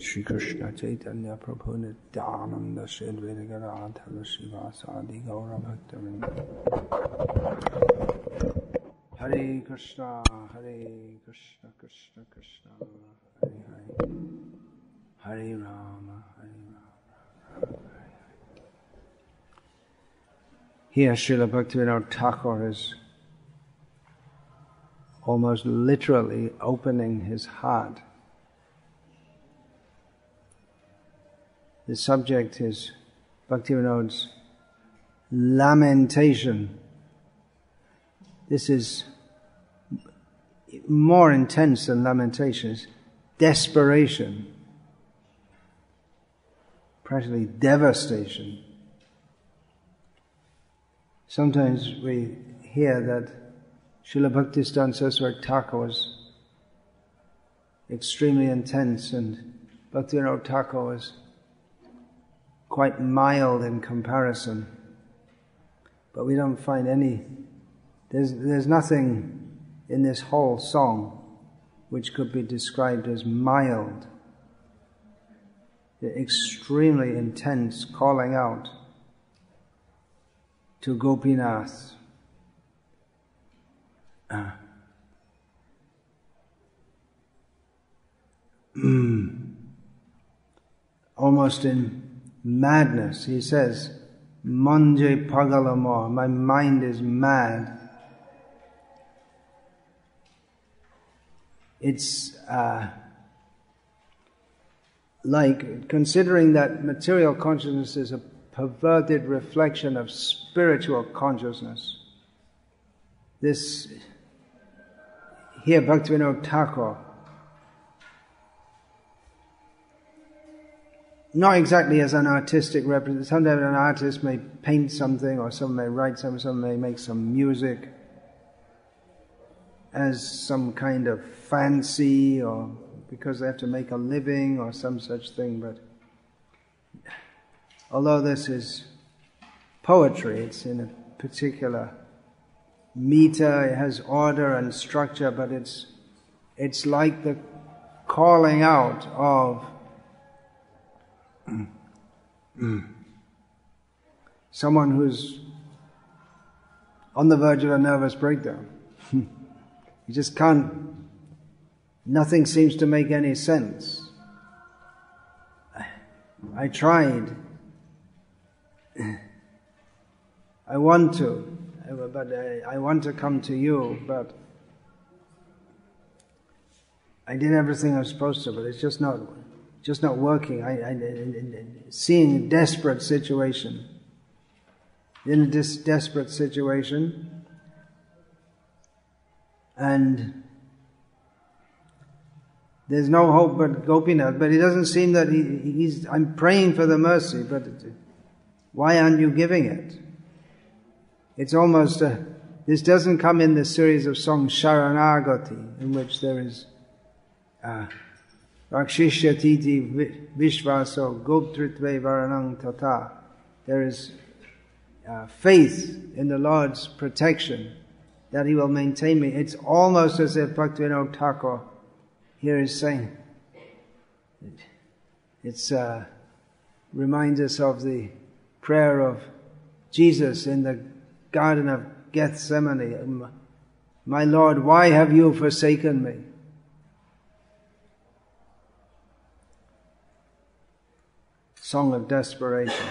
Shri Krishna Chaitanya Prabhu Nityananda Shri Advaita Gadadhara Srivasadi Gaura Bhakta Vrinda Hare Krishna Hare Krishna Krishna Krishna Hare Hare. Hare Rama Hare Rama Here Srila Bhaktivinoda Thakur is almost literally opening his heart The subject is Bhaktivinoda's lamentation. This is more intense than lamentation, it's desperation, practically devastation. Sometimes we hear that Srila Bhaktisiddhanta Saraswati Thakur was extremely intense and Bhaktivinoda Thakur was quite mild in comparison. But we don't find any, there's, there's nothing in this whole song which could be described as mild. The extremely intense calling out to Gopinath. Uh, almost in madness. He says, Manje pagalamo, my mind is mad. It's uh, like considering that material consciousness is a perverted reflection of spiritual consciousness. This here Bhaktivinoda Thakur not exactly as an artistic representation. Sometimes an artist may paint something, or someone may write something, someone may make some music as some kind of fancy, or because they have to make a living, or some such thing. But although this is poetry, it's in a particular meter, it has order and structure, but it's it's like the calling out of Mm. Mm. Someone who's on the verge of a nervous breakdown. you just can't, nothing seems to make any sense. I tried. I want to, but I, I want to come to you, but I did everything I was supposed to, but it's just not just not working. I, I, I seeing a desperate situation. In this desperate situation, and there's no hope but Gopinath, but it doesn't seem that he, he's, I'm praying for the mercy, but why aren't you giving it? It's almost a, this doesn't come in the series of songs Sharanagati, in which there is uh, Rakshishyatiti Vishvaso Goptritve Varanang Tata. There is uh, faith in the Lord's protection that He will maintain me. It's almost as if Bhaktivinoda Thakur here is saying, it uh, reminds us of the prayer of Jesus in the Garden of Gethsemane. My Lord, why have you forsaken me? Song of desperation.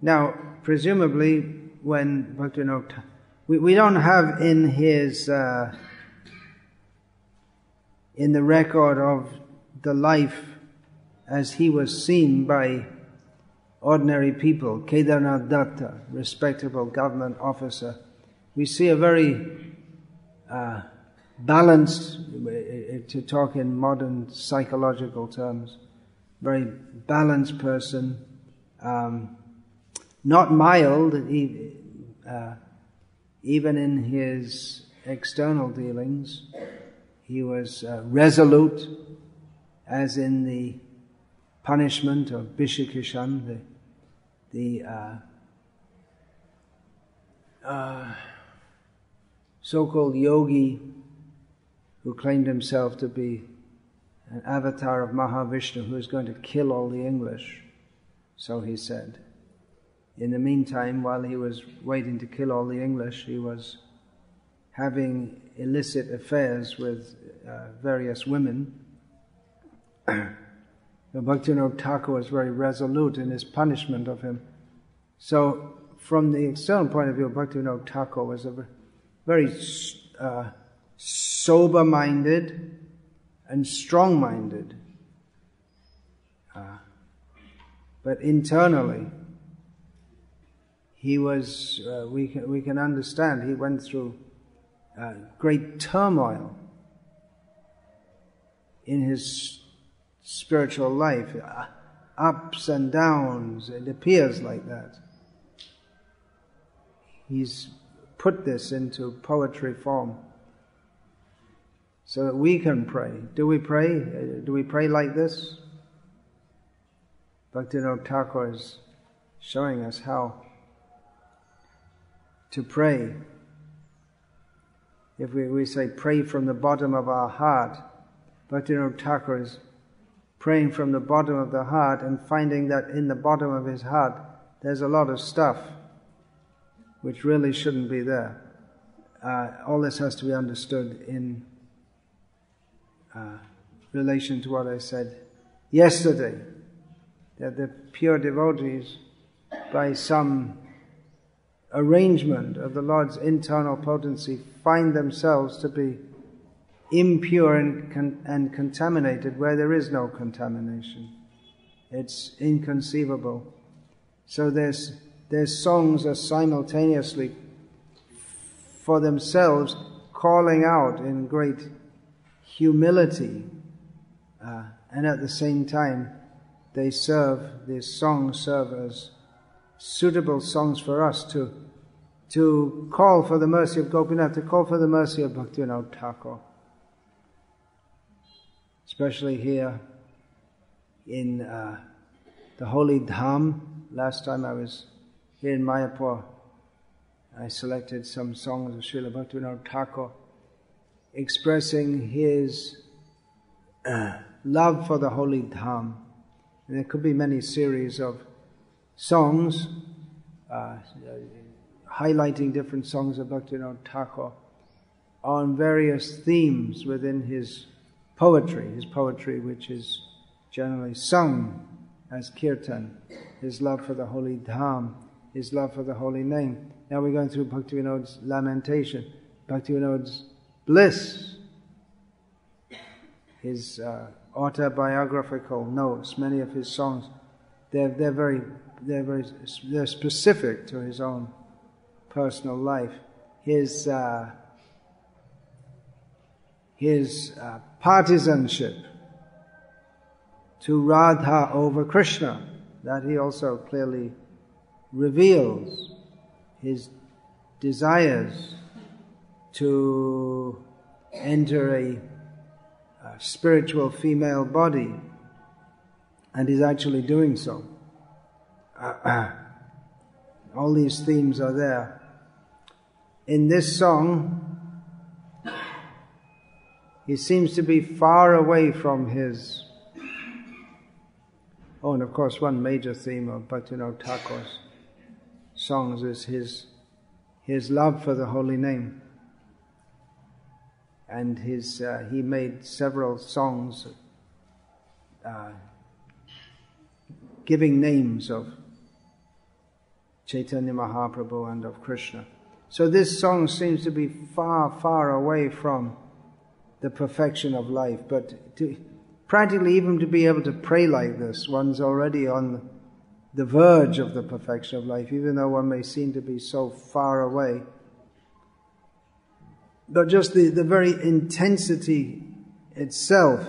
Now, presumably, when Bhaktivinoda, we, we don't have in his, uh, in the record of the life as he was seen by ordinary people, Kedarnath Datta, respectable government officer, we see a very uh, balanced, to talk in modern psychological terms, very balanced person, um, not mild, uh, even in his external dealings. He was uh, resolute, as in the punishment of Bishakishan, the, the uh, uh, so-called yogi who claimed himself to be an avatar of Mahavishnu who is going to kill all the English. So he said. In the meantime, while he was waiting to kill all the English, he was having illicit affairs with uh, various women. Bhaktivinoda Thakur was very resolute in his punishment of him. So, from the external point of view, Bhaktivinoda Thakur was a very uh, sober minded and strong minded. Uh, but internally, he was, uh, we, can, we can understand, he went through uh, great turmoil in his spiritual life, uh, ups and downs, it appears like that. He's put this into poetry form so that we can pray. Do we pray? Do we pray like this? Bhaktivinoda Thakur is showing us how to pray. If we, we say pray from the bottom of our heart, Bhaktivinoda Thakur is praying from the bottom of the heart and finding that in the bottom of his heart there's a lot of stuff which really shouldn't be there. Uh, all this has to be understood in uh, relation to what I said yesterday, that the pure devotees, by some arrangement of the Lord's internal potency, find themselves to be impure and, con- and contaminated where there is no contamination. It's inconceivable. So there's, their songs are simultaneously for themselves calling out in great humility, uh, and at the same time, they serve, these songs serve as suitable songs for us to, to call for the mercy of Gopinath, to call for the mercy of Bhaktivinoda Thakur. Especially here in uh, the holy Dham. Last time I was here in Mayapur, I selected some songs of Srila Bhaktivinoda Thakur expressing his uh, love for the holy Dham. And there could be many series of songs uh, highlighting different songs of Bhaktivinoda Thakur on various themes within his poetry, his poetry which is generally sung as kirtan, his love for the holy Dham, his love for the holy name. Now we're going through Bhaktivinoda's lamentation, Bhaktivinoda's bliss, his uh, autobiographical notes, many of his songs, they're, they're very, they're very, they're specific to his own personal life. His, uh, his uh, partisanship to Radha over Krishna, that he also clearly reveals. His desires to enter a, a spiritual female body, and is actually doing so. Uh, uh, all these themes are there. In this song, he seems to be far away from his. Oh, and of course, one major theme of Bhaktivinoda Thakur's songs is his, his love for the holy name and his uh, he made several songs uh, giving names of Chaitanya Mahaprabhu and of Krishna. So this song seems to be far, far away from the perfection of life, but to, practically even to be able to pray like this, one's already on the verge of the perfection of life, even though one may seem to be so far away but just the, the very intensity itself,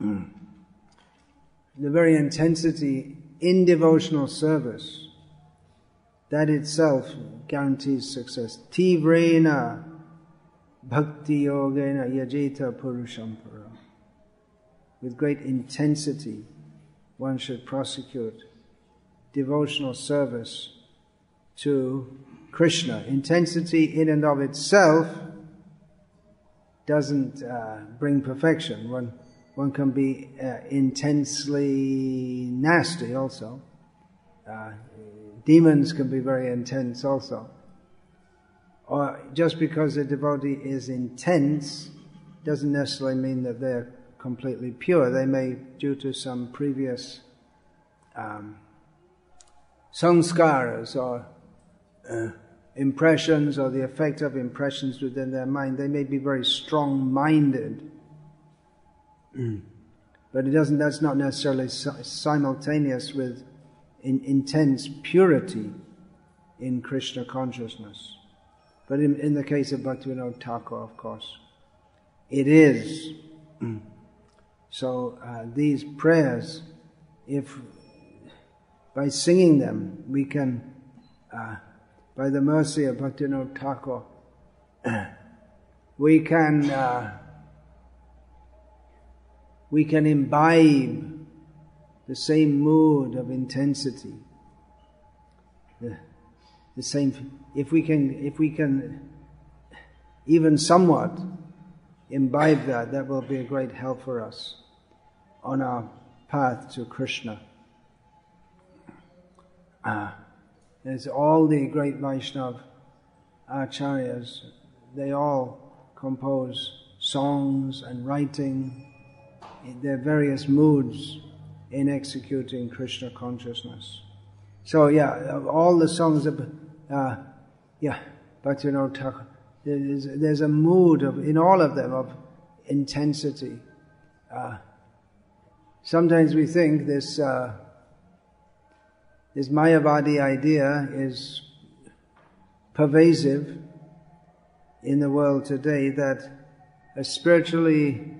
mm. the very intensity in devotional service, that itself guarantees success. Tivrena bhakti yogena yajeta purusham With great intensity, one should prosecute devotional service to Krishna. Intensity in and of itself doesn't uh, bring perfection. One, one can be uh, intensely nasty also. Uh, demons can be very intense also. Or just because a devotee is intense doesn't necessarily mean that they're completely pure. They may, due to some previous um, sanskaras or uh, impressions or the effect of impressions within their mind, they may be very strong-minded. but it doesn't, that's not necessarily simultaneous with in, intense purity in Krishna consciousness. But in, in the case of Bhaktivinoda Thakur, of course, it is. so uh, these prayers, if by singing them we can, uh, by the mercy of Bhaktivinoda Thakur, we can uh, we can imbibe the same mood of intensity, the, the same if we can, if we can even somewhat imbibe that, that will be a great help for us on our path to Krishna. Uh, there's all the great Vaishnav acharyas, they all compose songs and writing in their various moods in executing Krishna consciousness. So yeah, all the songs of uh, yeah, but you know, there's, there's a mood of, in all of them of intensity. Uh, sometimes we think this, uh, this Mayavadi idea is pervasive in the world today that a spiritually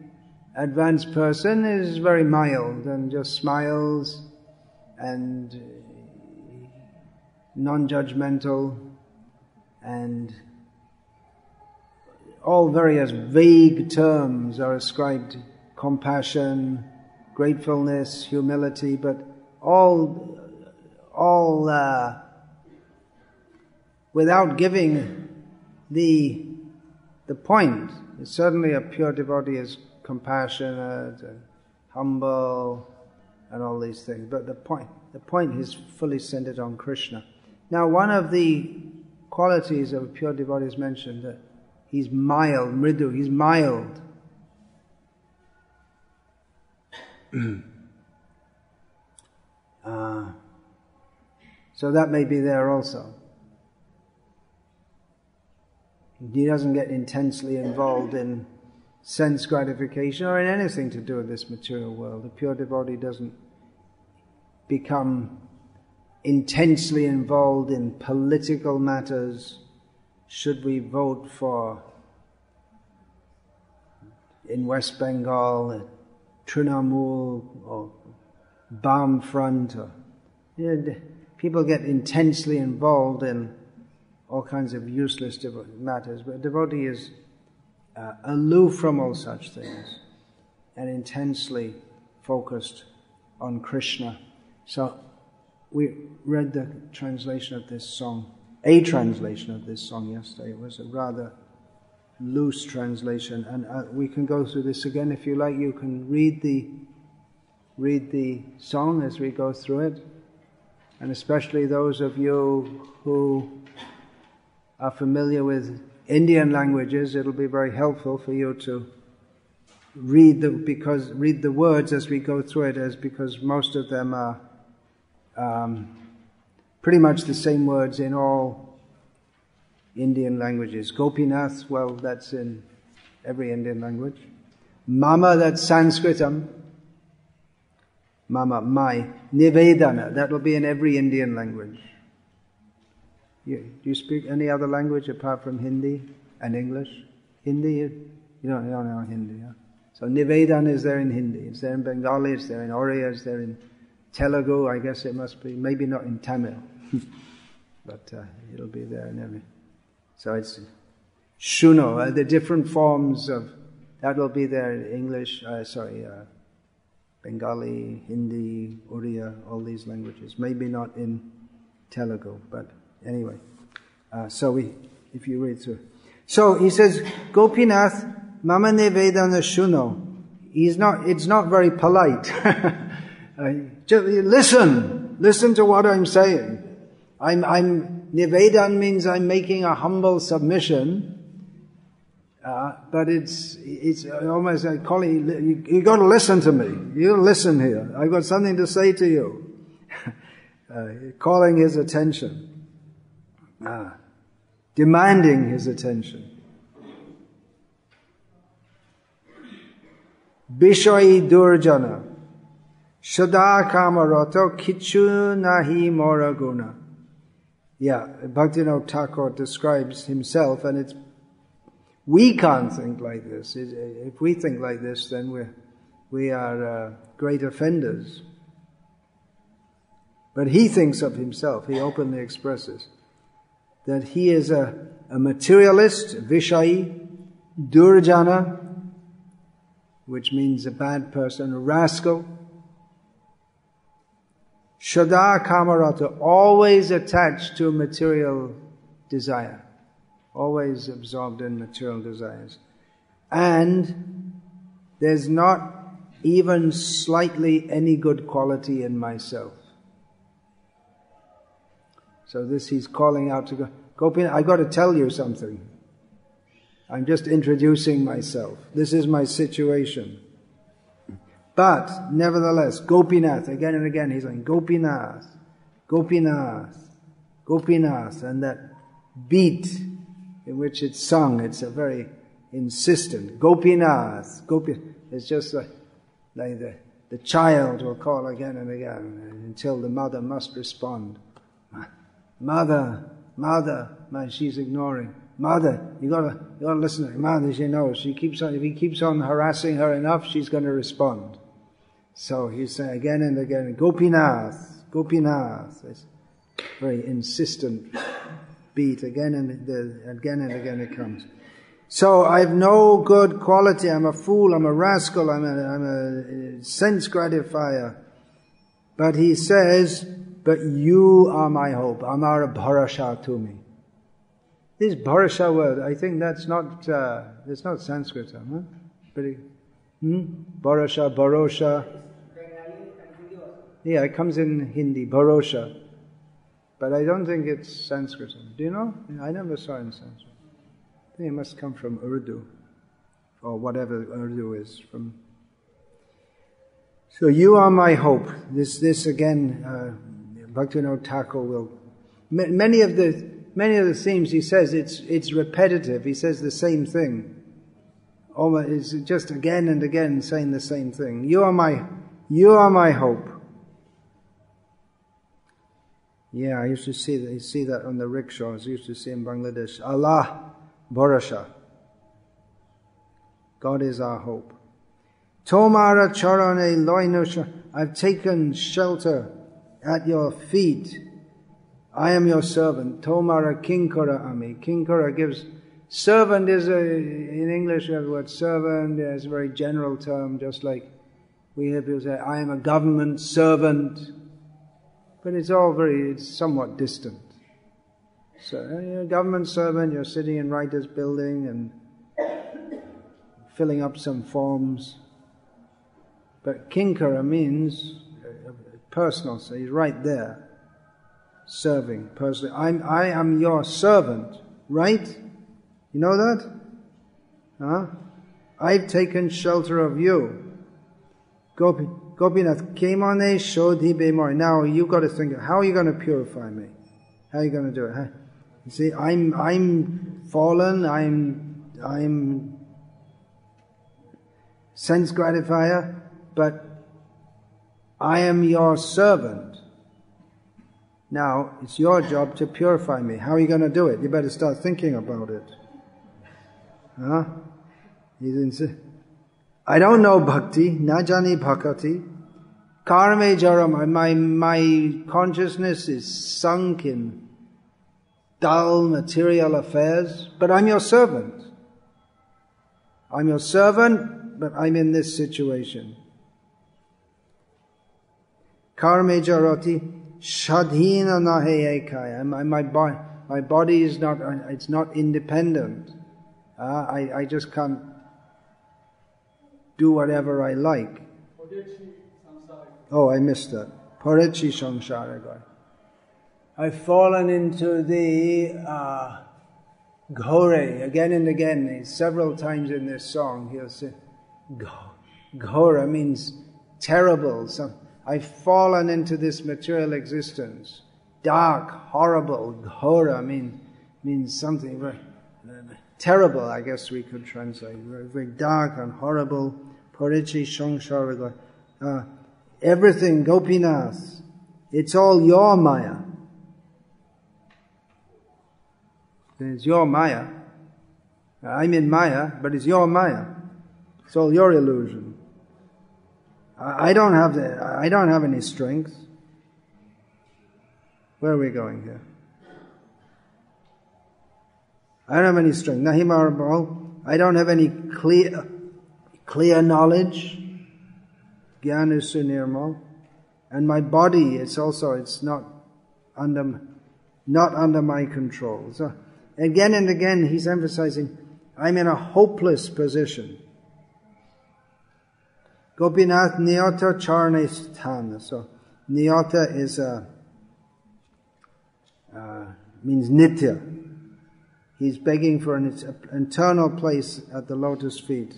advanced person is very mild and just smiles and non-judgmental and all various vague terms are ascribed compassion, gratefulness, humility, but all, all uh, without giving the the point. Certainly, a pure devotee is compassionate and humble and all these things. But the point, the point is fully centered on Krishna. Now, one of the qualities of a pure devotee is mentioned that he's mild, mridu, he's mild. uh, so that may be there also. He doesn't get intensely involved in sense gratification or in anything to do with this material world. A pure devotee doesn't become intensely involved in political matters. Should we vote for in West Bengal, Trinamool or Bam Front? Or, you know, people get intensely involved in all kinds of useless matters, but a devotee is uh, aloof from all such things and intensely focused on Krishna. So we read the translation of this song, a translation of this song yesterday. It was a rather loose translation, and uh, we can go through this again if you like. You can read the read the song as we go through it, and especially those of you who are familiar with Indian languages, it'll be very helpful for you to read the because read the words as we go through it, as because most of them are um, pretty much the same words in all Indian languages. Gopinath, well, that's in every Indian language. Mama, that's Sanskritam. Mama, my. Nivedana, that will be in every Indian language. You, do you speak any other language apart from Hindi and English? Hindi, you, you, don't, you don't know Hindi, yeah? So Nivedana is there in Hindi, it's there in Bengali, it's there in Oriya, it's there in Telugu, I guess it must be, maybe not in Tamil, but uh, it'll be there in every. So it's Shuno, uh, the different forms of, that will be there in English, uh, sorry, uh, Bengali, Hindi, Oriya, all these languages. Maybe not in Telugu, but anyway. Uh, so we, if you read through. So he says, Gopinath, Mama Nivedana Shuno. He's not, it's not very polite. uh, just listen, listen to what I'm saying. I'm, I'm, Nivedan means I'm making a humble submission. Uh, but it's, it's almost like calling, you, you gotta listen to me. You listen here. I've got something to say to you. uh, calling his attention. Uh, demanding his attention. Bishoi Durjana. Shada Kamaroto Kichu Nahi Moraguna. Yeah, Bhaktivinoda Thakur describes himself, and it's we can't think like this. If we think like this, then we're, we are uh, great offenders. But he thinks of himself, he openly expresses that he is a, a materialist, Vishai, Durjana, which means a bad person, a rascal. Shada Kamarata, always attached to material desire, always absorbed in material desires. And there's not even slightly any good quality in myself. So this he's calling out to go, Gopinath, I've got to tell you something. I'm just introducing myself. This is my situation. But nevertheless, Gopinath, again and again, he's saying, Gopinath, Gopinath, Gopinath, and that beat in which it's sung, it's a very insistent, Gopinath, Gopinath. It's just like, like the, the child will call again and again until the mother must respond. Mother, mother, man, she's ignoring. Mother, you gotta, you gotta listen to her. Mother, she knows. She keeps on, if he keeps on harassing her enough, she's gonna respond. So he's saying again and again, Gopinath, Gopinath. It's very insistent beat. Again and the, again and again it comes. So I've no good quality. I'm a fool. I'm a rascal. I'm a, I'm a sense gratifier. But he says, but you are my hope. Amara bharasha to me. This bharasha word, I think that's not, uh, it's not Sanskrit, huh? But it, hmm? Bharasha, bharosha. Yeah, it comes in Hindi, bharosha. But I don't think it's Sanskrit. Do you know? I never saw it in Sanskrit. I think it must come from Urdu, or whatever Urdu is from. So you are my hope. This, this again, uh, Bhaktivinoda Thakur will. Many of the many of the themes he says it's it's repetitive. He says the same thing. Almost, it's just again and again saying the same thing. You are my, you are my hope. Yeah, I used to see that. See that on the rickshaws. I used to see in Bangladesh. Allah, Borasha. God is our hope. Tomara charane loinusha. I've taken shelter at your feet. I am your servant. Tomara kinkara ami. Kinkara gives, servant is a, in English we have the word servant, it's a very general term, just like we hear people say, I am a government servant. But it's all very, it's somewhat distant. So, uh, you're a government servant, you're sitting in writer's building and filling up some forms. But kinkara means uh, personal, so he's right there, serving personally. I'm, I am your servant, right? You know that? Huh? I've taken shelter of you. Gopi, Gopinath, Kemane Shodhi Bemar. Now you got to think, how are you going to purify me? How are you going to do it? Huh? You see, I'm, I'm fallen, I'm, I'm sense gratifier, but I am your servant. Now, it's your job to purify me. How are you going to do it? You better start thinking about it. Huh? He didn't I don't know bhakti, najani bhakati. Karme jaram, my, my consciousness is sunk in dull material affairs, but I'm your servant. I'm your servant, but I'm in this situation. Karme jarati shadhina nahe ekaya. My, my, my body is not, it's not independent. Uh, I, I just can't do whatever I like. Oh, I missed that. I've fallen into the uh, Ghore again and again. Several times in this song, he'll say, Ghora means terrible. So I've fallen into this material existence. Dark, horrible. Ghora mean, means something very terrible, I guess we could translate. Very, very dark and horrible. Samsaragar. Uh, everything, Gopinath, it's all your Maya. It's your Maya. I'm in Maya, but it's your Maya. It's all your illusion. I don't have the, I don't have any strength. Where are we going here? I don't have any strength. Nahimarabal. I don't have any clear, clear knowledge. Gyanu sunirmal. And my body, it's also, it's not under, not under my control. So again and again, he's emphasizing, I'm in a hopeless position. Gopinath Niyata Charne Sthana. So Niyata is a, uh, means Nitya. He's begging for an eternal place at the lotus feet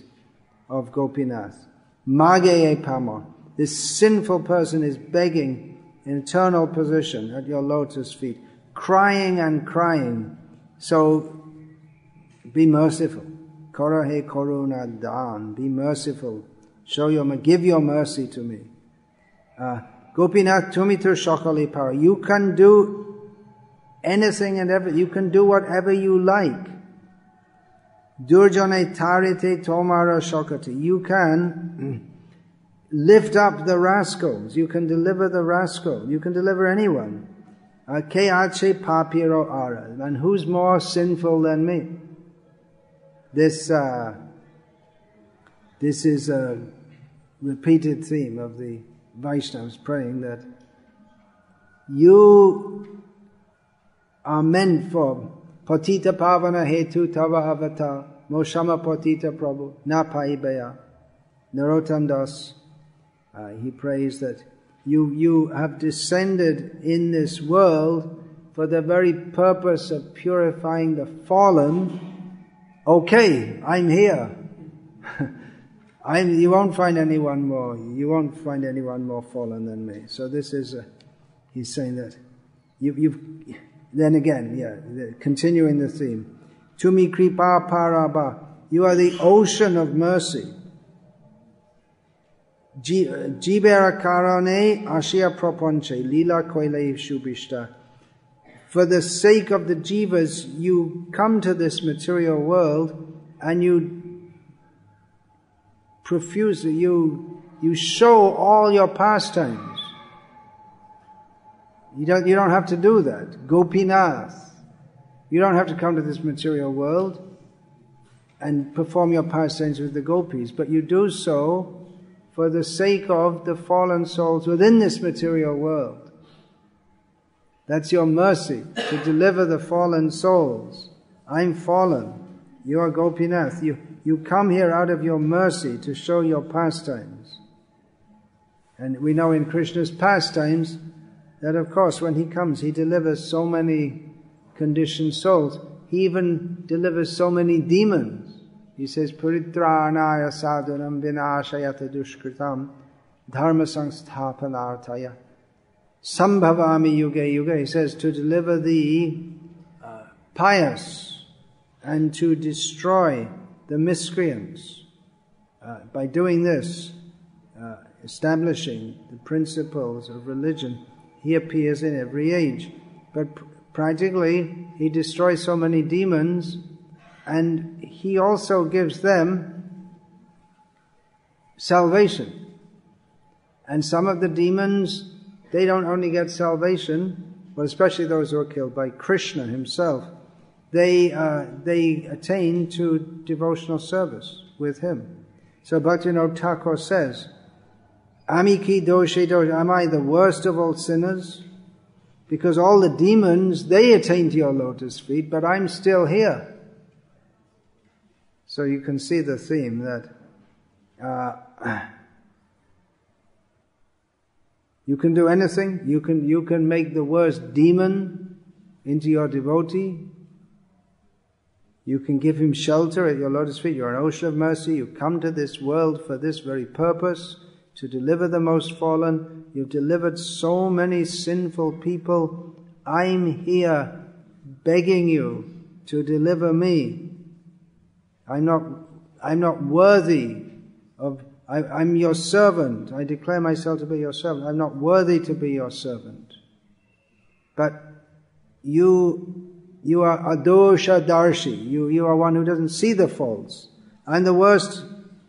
of Gopinath. Mage Pama. This sinful person is begging an eternal position at your lotus feet, crying and crying. So be merciful. Korahe Koruna Dan. Be merciful. Show your, give your mercy to me. Uh, Gopinath Tumito Shakali Paro. You can do anything and everything. You can do whatever you like. Durjane Tarite Tomara Shakati. You can lift up the rascals. You can deliver the rascal. You can deliver anyone. Keache papiro ara. And who's more sinful than me? This, uh, this is a repeated theme of the Vaishnavas praying that you are meant for patita pavana hetu tava avatar moshama patita prabhu na paibaya narottam das uh, he prays that you, you have descended in this world for the very purpose of purifying the fallen. Okay, I'm here. I'm, you won't find anyone more, you won't find anyone more fallen than me. So this is, a, he's saying that you, you've, then again, yeah, continuing the theme. Tumi kripa paraba. You are the ocean of mercy. Uh, Jibera karane ashia proponche, lila koile shubishta. For the sake of the jivas, you come to this material world and you profusely, you, you show all your pastimes. You don't, you don't have to do that. Gopinath. You don't have to come to this material world and perform your pastimes with the gopis, but you do so for the sake of the fallen souls within this material world. That's your mercy, to deliver the fallen souls. I'm fallen. You are Gopinath. You, you come here out of your mercy to show your pastimes. And we know in Krishna's pastimes that of course when he comes, he delivers so many conditioned souls. He even delivers so many demons. He says, Puritranaya sadhanam vinashayata dushkritam dharma sangsthapanartaya sambhavami yuga yuga. He says, to deliver the uh, pious and to destroy the miscreants. Uh, by doing this, uh, establishing the principles of religion, he appears in every age. But pr- practically, he destroys so many demons and he also gives them salvation. And some of the demons, they don't only get salvation, but especially those who are killed by Krishna himself, they, uh, they attain to devotional service with him. So Bhaktivinoda Thakur says, Amiki doshe doshe, am I the worst of all sinners? Because all the demons, they attain to your lotus feet, but I'm still here. So you can see the theme that uh, you can do anything. You can, you can make the worst demon into your devotee. You can give him shelter at your lotus feet. You're an ocean of mercy. You come to this world for this very purpose, to deliver the most fallen. You've delivered so many sinful people. I'm here begging you to deliver me. I'm not, I'm not worthy of, I, I'm your servant. I declare myself to be your servant. I'm not worthy to be your servant. But you, you are adosha darshi. You, you are one who doesn't see the faults. I'm the worst,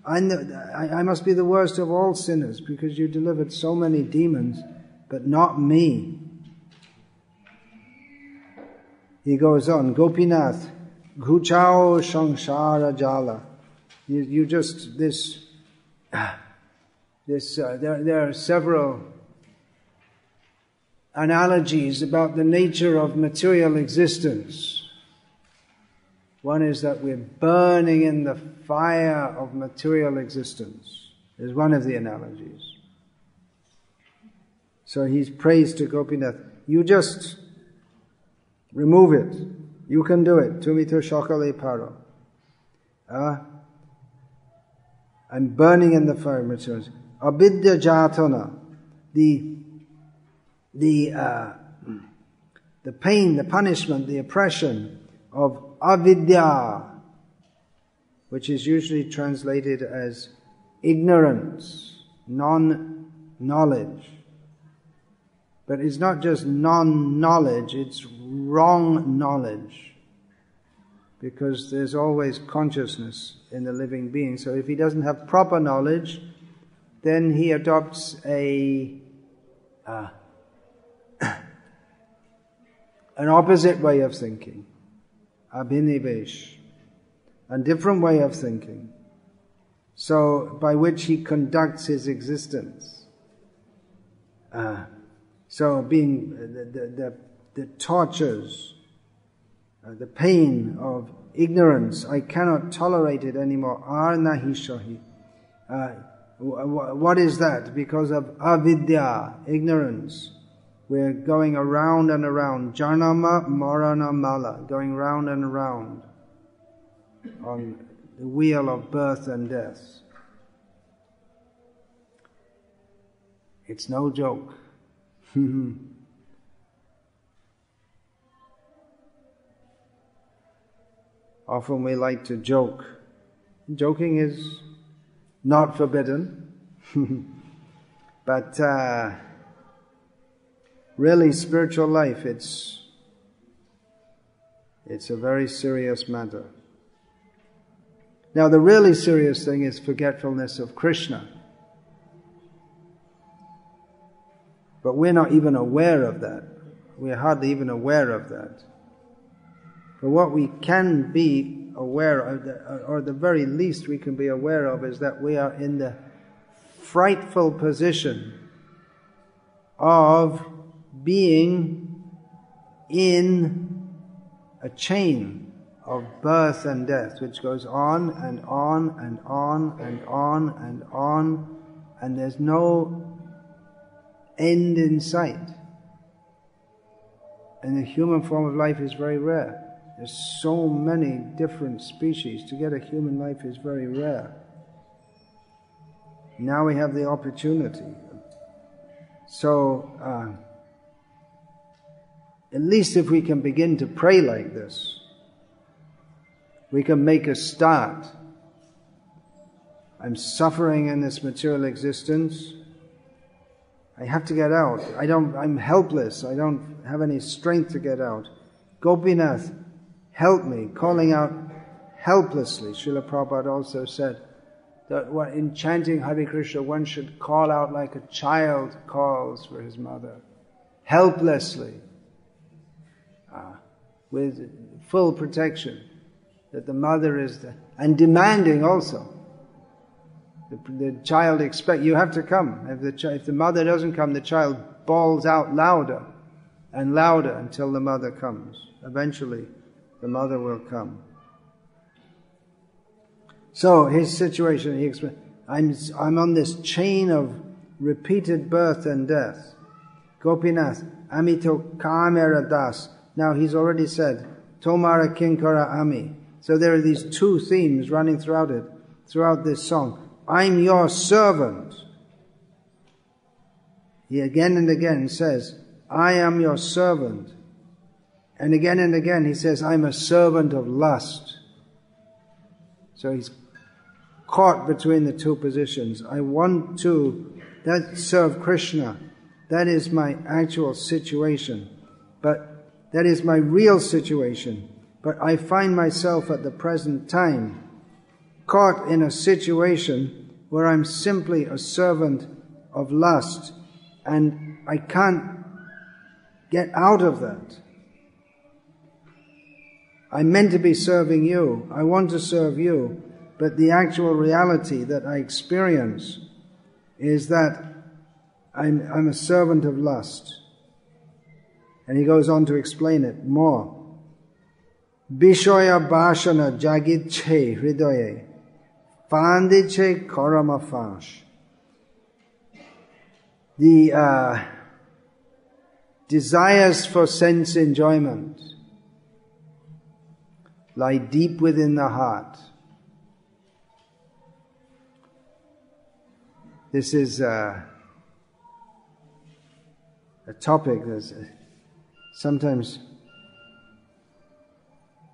I'm the, I, I must be the worst of all sinners because you delivered so many demons, but not me. He goes on, Gopinath, Guchao Shangshara Jala. You, you just, this, this, uh, there, there are several analogies about the nature of material existence. One is that we're burning in the fire of material existence, is one of the analogies. So he's praised to Gopinath. You just Remove it. You can do it. Tumito shakale paro. Uh, I'm burning in the fire materials. Abidya jatana. The, the, uh, the pain, the punishment, the oppression of avidya, which is usually translated as ignorance, non-knowledge. But it's not just non-knowledge, it's wrong knowledge. Because there's always consciousness in the living being. So if he doesn't have proper knowledge, then he adopts a uh, an opposite way of thinking, abhinivesh, a different way of thinking. So by which he conducts his existence. Uh, so being the, the, the, the tortures, uh, the pain of ignorance, I cannot tolerate it anymore. Ar shahi. Uh, what is that? Because of avidya, ignorance. We're going around and around. Janama marana mala, going round and around on the wheel of birth and death. It's no joke. Often we like to joke. Joking is not forbidden, but uh, really, spiritual life it's it's a very serious matter. Now, the really serious thing is forgetfulness of Krishna. But we're not even aware of that. We're hardly even aware of that. But what we can be aware of, or the very least we can be aware of, is that we are in the frightful position of being in a chain of birth and death, which goes on and on and on and on and on, and there's no end in sight. And the human form of life is very rare. There's so many different species. To get a human life is very rare. Now we have the opportunity. So, uh, at least if we can begin to pray like this, we can make a start. I'm suffering in this material existence. I have to get out. I don't, I'm helpless. I don't have any strength to get out. Gopinath, help me, calling out helplessly. Srila Prabhupada also said that in chanting Hare Krishna, one should call out like a child calls for his mother, helplessly, uh, with full protection, that the mother is, the, and demanding also. The, the child expect you have to come. If the, if the mother doesn't come, the child bawls out louder and louder until the mother comes. Eventually, the mother will come. So his situation, he explained, I'm, I'm on this chain of repeated birth and death. Gopinath, Amito Kamera Das. Now he's already said, Tomara Kinkara Ami. So there are these two themes running throughout it, throughout this song. I'm your servant. He again and again says, I am your servant. And again and again he says, I'm a servant of lust. So he's caught between the two positions. I want to that serve Krishna. That is my actual situation. But that is my real situation. But I find myself at the present time caught in a situation where I'm simply a servant of lust and I can't get out of that. I'm meant to be serving you. I want to serve you. But the actual reality that I experience is that I'm, I'm a servant of lust. And he goes on to explain it more. Bishoya bashana jagit che hridoye. Fandiche korama fash. The uh, desires for sense enjoyment lie deep within the heart. This is uh, a topic that uh, sometimes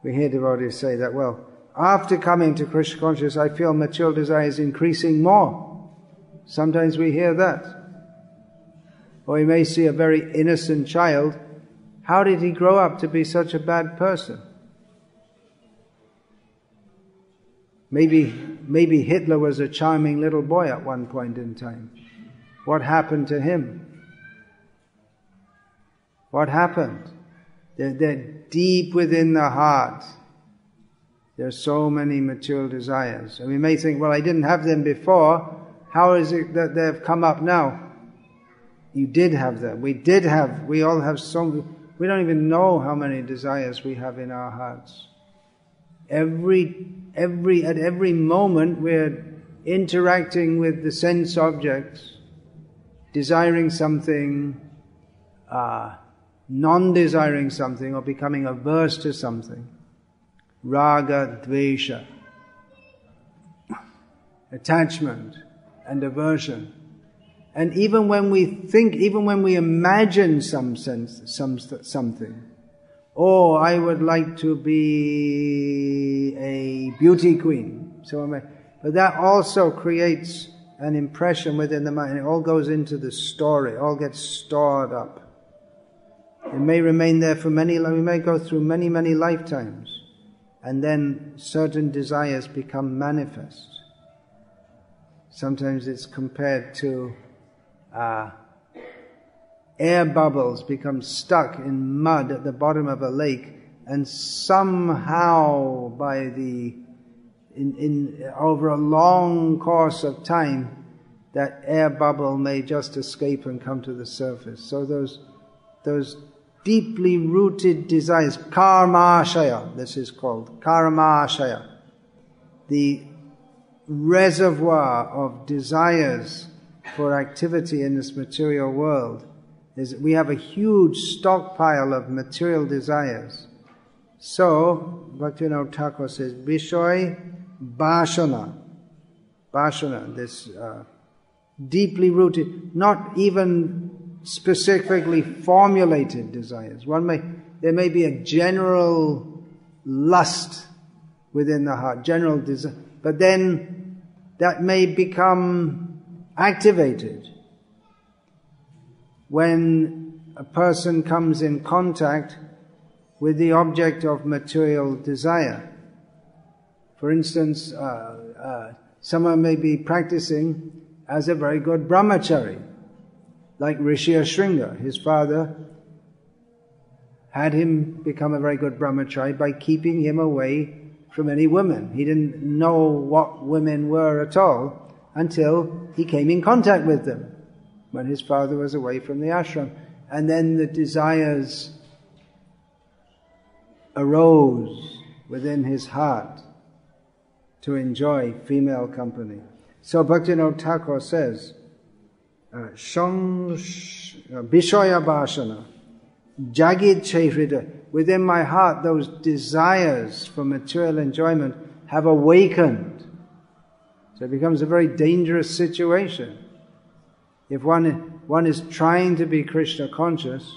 we hear devotees say that, well, after coming to Krishna consciousness, I feel material desire is increasing more. Sometimes we hear that. Or we may see a very innocent child. How did he grow up to be such a bad person? Maybe, maybe Hitler was a charming little boy at one point in time. What happened to him? What happened? They're, they're deep within the heart. There are so many material desires. And we may think, well, I didn't have them before. How is it that they've come up now? You did have them. We did have, we all have so, we don't even know how many desires we have in our hearts. Every, every, at every moment we're interacting with the sense objects, desiring something, uh, non-desiring something or becoming averse to something. Raga, dvesha. Attachment and aversion. And even when we think, even when we imagine some sense, some, something, oh, I would like to be a beauty queen. So, I, but that also creates an impression within the mind. It all goes into the story. It all gets stored up. It may remain there for many, we may go through many, many lifetimes. And then certain desires become manifest. Sometimes it's compared to uh, air bubbles become stuck in mud at the bottom of a lake, and somehow by the in, in over a long course of time, that air bubble may just escape and come to the surface. So those those deeply rooted desires, karma karmashaya, this is called karmashaya, the reservoir of desires for activity in this material world is we have a huge stockpile of material desires. So, Bhaktivinoda Thakur says, Bishoy Bashana. Bashana, this uh, deeply rooted, not even specifically formulated desires. One may, there may be a general lust within the heart, general desire, but then that may become activated when a person comes in contact with the object of material desire. For instance, uh, uh, someone may be practicing as a very good brahmachari, like Rishyashringa. His father had him become a very good brahmachari by keeping him away from any women. He didn't know what women were at all until he came in contact with them when his father was away from the ashram. And then the desires arose within his heart to enjoy female company. So Bhaktivinoda Thakur says, Shang Bhashana, Jagid Chahrida, within my heart those desires for material enjoyment have awakened. So it becomes a very dangerous situation. If one, one is trying to be Krishna conscious,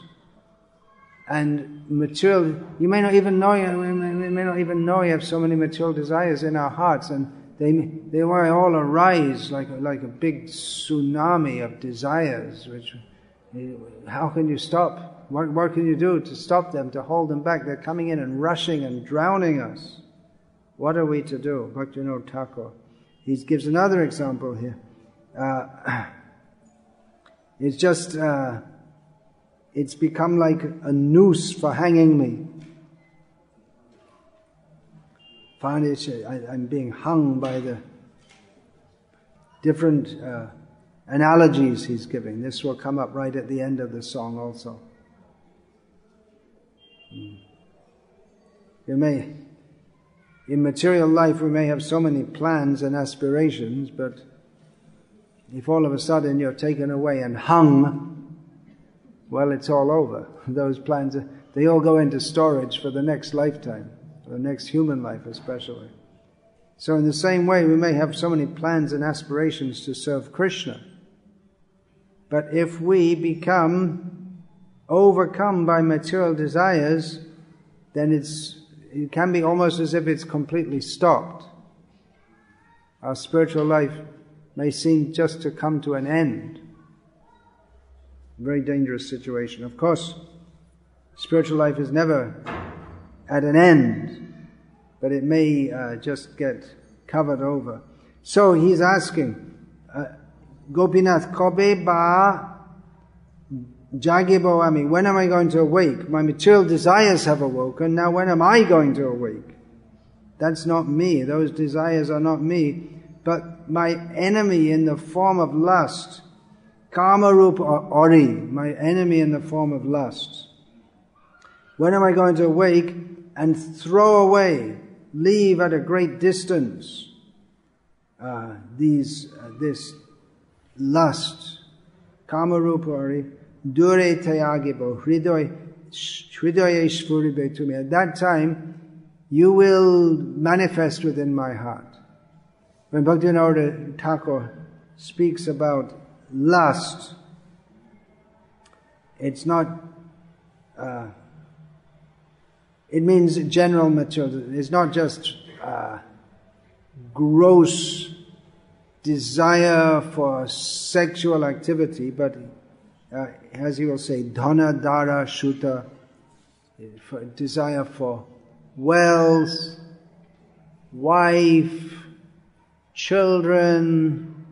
and material, you may not even know, we may not even know you have so many material desires in our hearts, and they, they all arise like, like a big tsunami of desires, which, how can you stop? What, what can you do to stop them, to hold them back? They're coming in and rushing and drowning us. What are we to do? Bhaktivinoda Thakur. He gives another example here. Uh, it's just, uh, it's become like a noose for hanging me. Find it, I, am being hung by the different uh, analogies he's giving. This will come up right at the end of the song also. You may, in material life, we may have so many plans and aspirations, but if all of a sudden you're taken away and hung, well, it's all over. Those plans, they all go into storage for the next lifetime the next human life especially. So in the same way, we may have so many plans and aspirations to serve Krishna. But if we become overcome by material desires, then it's, it can be almost as if it's completely stopped. Our spiritual life may seem just to come to an end. Very dangerous situation. Of course, spiritual life is never at an end, but it may uh, just get covered over. So he's asking, uh, Gopinath, Kobe ba jagibo ami? When am I going to awake? My material desires have awoken. Now when am I going to awake? That's not me. Those desires are not me. But my enemy in the form of lust, Kamarup Ori, my enemy in the form of lust. When am I going to awake? And throw away, leave at a great distance uh, these uh, this lust, kamarupari, dure tayagibo, hridoy, hridoye to me. At that time, you will manifest within my heart. When Bhaktivinoda Thakur speaks about lust, it's not uh, it means general maturity. It's not just uh, gross desire for sexual activity, but uh, as he will say, dhana dara shuta, for desire for wealth, wife, children,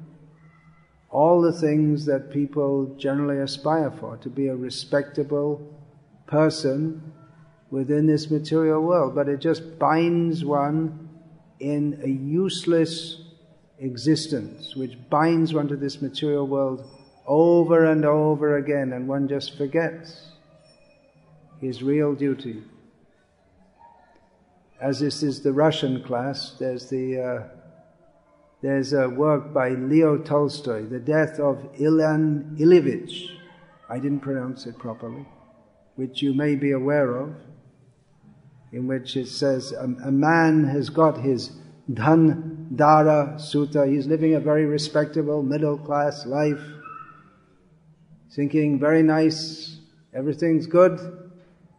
all the things that people generally aspire for, to be a respectable person within this material world, but it just binds one in a useless existence, which binds one to this material world over and over again, and one just forgets his real duty. As this is the Russian class, there's the uh, there's a work by Leo Tolstoy, The Death of Ilan Ilyich. I didn't pronounce it properly, which you may be aware of in which it says a, a man has got his dhan dara sutta. He's living a very respectable middle class life, thinking very nice, everything's good.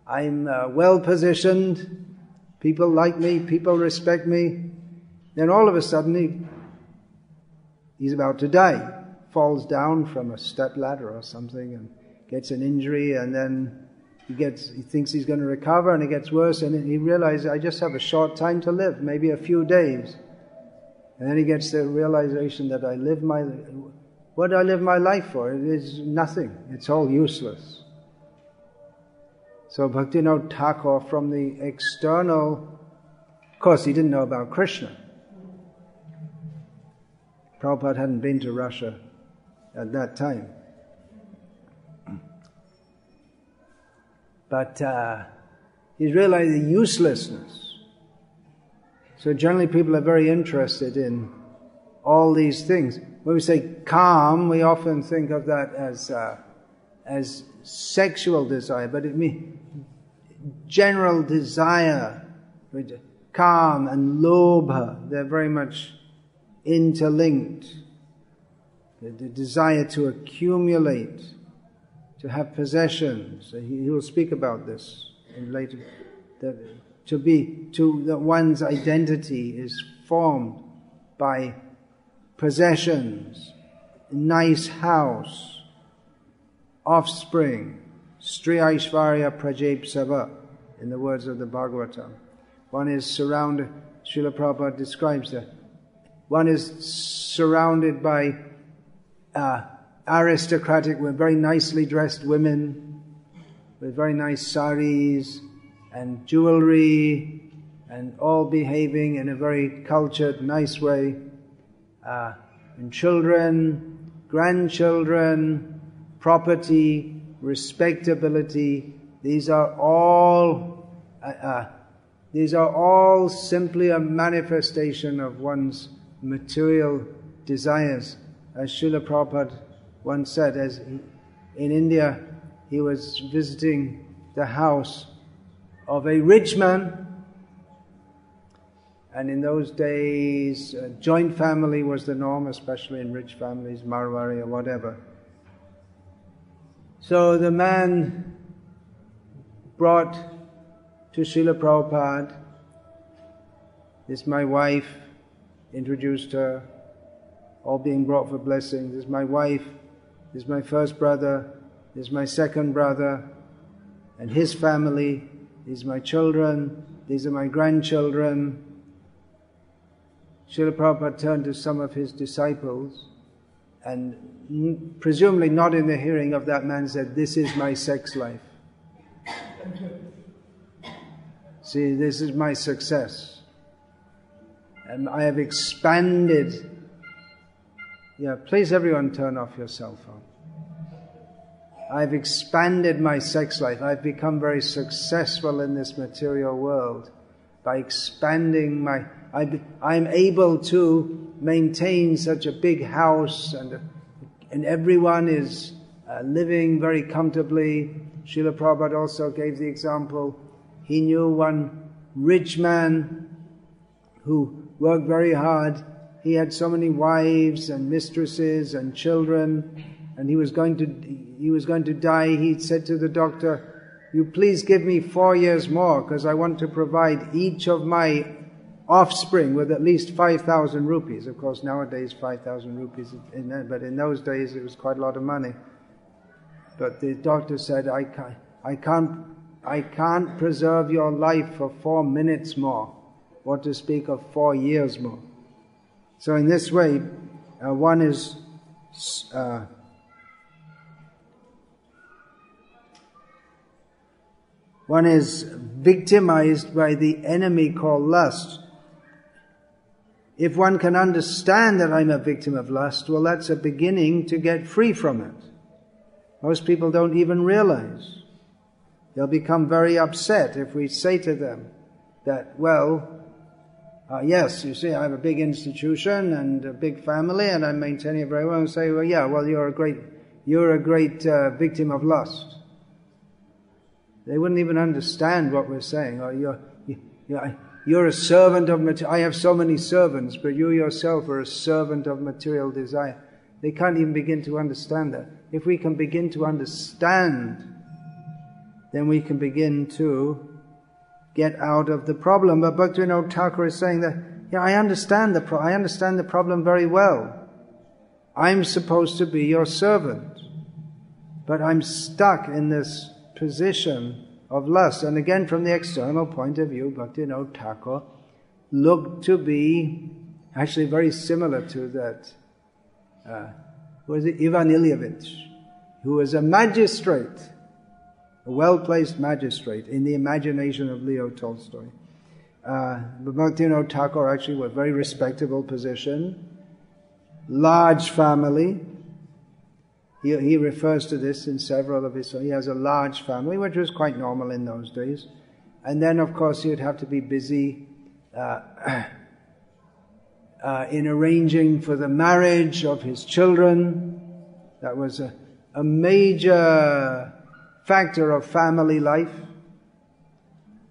I'm uh, well positioned. People like me. People respect me. Then all of a sudden he, he's about to die. Falls down from a step ladder or something and gets an injury and then he gets, he thinks he's going to recover and it gets worse and he realizes, I just have a short time to live, maybe a few days. And then he gets the realization that I live my, what do I live my life for? It is nothing. It's all useless. So Bhaktivinoda Thakur from the external, of course he didn't know about Krishna. Prabhupada hadn't been to Russia at that time. But uh, he's realized the uselessness. So generally people are very interested in all these things. When we say calm, we often think of that as, uh, as sexual desire, but it means general desire, calm and lobha, they're very much interlinked. The, the desire to accumulate, to have possessions. He, he will speak about this later. That to be, to that one's identity is formed by possessions, nice house, offspring, Stri Aishvarya Prajepsava, in the words of the Bhagavatam. One is surrounded, Srila Prabhupada describes that. One is surrounded by uh, aristocratic, with very nicely dressed women, with very nice saris and jewelry, and all behaving in a very cultured, nice way. Uh, and children, grandchildren, property, respectability, these are all, uh, uh, these are all simply a manifestation of one's material desires. As Srila Prabhupada once said, as he, in India, he was visiting the house of a rich man, and in those days, joint family was the norm, especially in rich families, Marwari or whatever. So the man brought to Srila Prabhupada, this is my wife, introduced her, all being brought for blessings. This is my wife, is my first brother, is my second brother, and his family, these are my children, these are my grandchildren. Srila Prabhupada turned to some of his disciples and presumably not in the hearing of that man said, This is my sex life. See, this is my success. And I have expanded. Yeah, please everyone turn off your cell phone. I've expanded my sex life. I've become very successful in this material world by expanding my I, I'm able to maintain such a big house and, and everyone is uh, living very comfortably. Srila Prabhupada also gave the example. He knew one rich man who worked very hard. He had so many wives and mistresses and children and he was going to, he was going to die. He said to the doctor, you please give me four years more because I want to provide each of my offspring with at least 5,000 rupees. Of course, nowadays 5,000 rupees, in, but in those days it was quite a lot of money. But the doctor said, I can't, I can't, I can't preserve your life for four minutes more, what to speak of four years more. So in this way, uh, one is uh, one is victimized by the enemy called lust if one can understand that I'm a victim of lust, well, that's a beginning to get free from it. Most people don't even realize. They'll become very upset if we say to them that, well, uh, yes, you see, I have a big institution and a big family and I'm maintaining it very well and say, well, yeah, well, you're a great, you're a great uh, victim of lust. They wouldn't even understand what we're saying. Or you're, you, you, you're a servant of material. I have so many servants, but you yourself are a servant of material desire. They can't even begin to understand that. If we can begin to understand, then we can begin to get out of the problem. But Bhaktivinoda Thakur is saying that, yeah, I understand the pro- I understand the problem very well. I'm supposed to be your servant, but I'm stuck in this position of lust. And again, from the external point of view, Bhaktivinoda Thakur looked to be actually very similar to that. Uh, was it Ivan Ilyevich, who was a magistrate, a well-placed magistrate in the imagination of Leo Tolstoy. Uh, Bhaktivinoda Thakur actually was a very respectable position, large family, he, he refers to this in several of his, he has a large family, which was quite normal in those days. And then, of course, he would have to be busy uh, uh, in arranging for the marriage of his children. That was a, a major factor of family life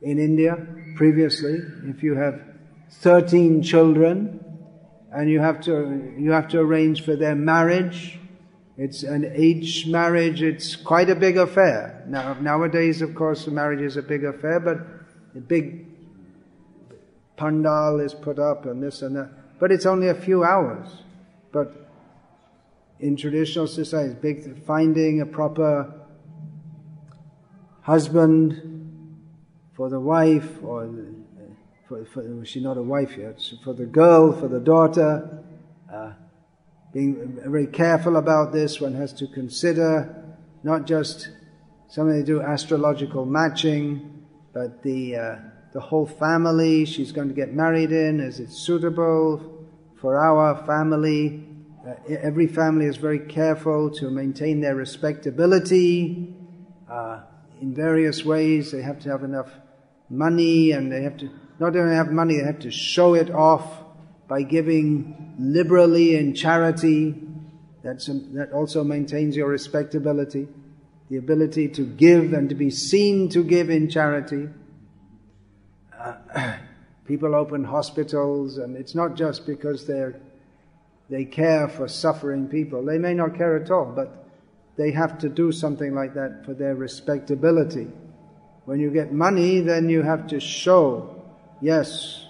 in India previously. If you have 13 children and you have to, you have to arrange for their marriage, it's an age marriage, it's quite a big affair. Now, nowadays, of course, marriage is a big affair, but a big pandal is put up and this and that. But it's only a few hours. But in traditional societies, big, finding a proper husband for the wife, or for, for, she's not a wife yet, for the girl, for the daughter, uh, being very careful about this, one has to consider not just something to do astrological matching, but the uh, the whole family she's going to get married in. Is it suitable for our family? Uh, every family is very careful to maintain their respectability uh, in various ways. They have to have enough money, and they have to not only have money, they have to show it off by giving liberally in charity. That's, that also maintains your respectability. The ability to give and to be seen to give in charity. Uh, people open hospitals, and it's not just because they're, they care for suffering people. They may not care at all, but they have to do something like that for their respectability. When you get money, then you have to show, yes,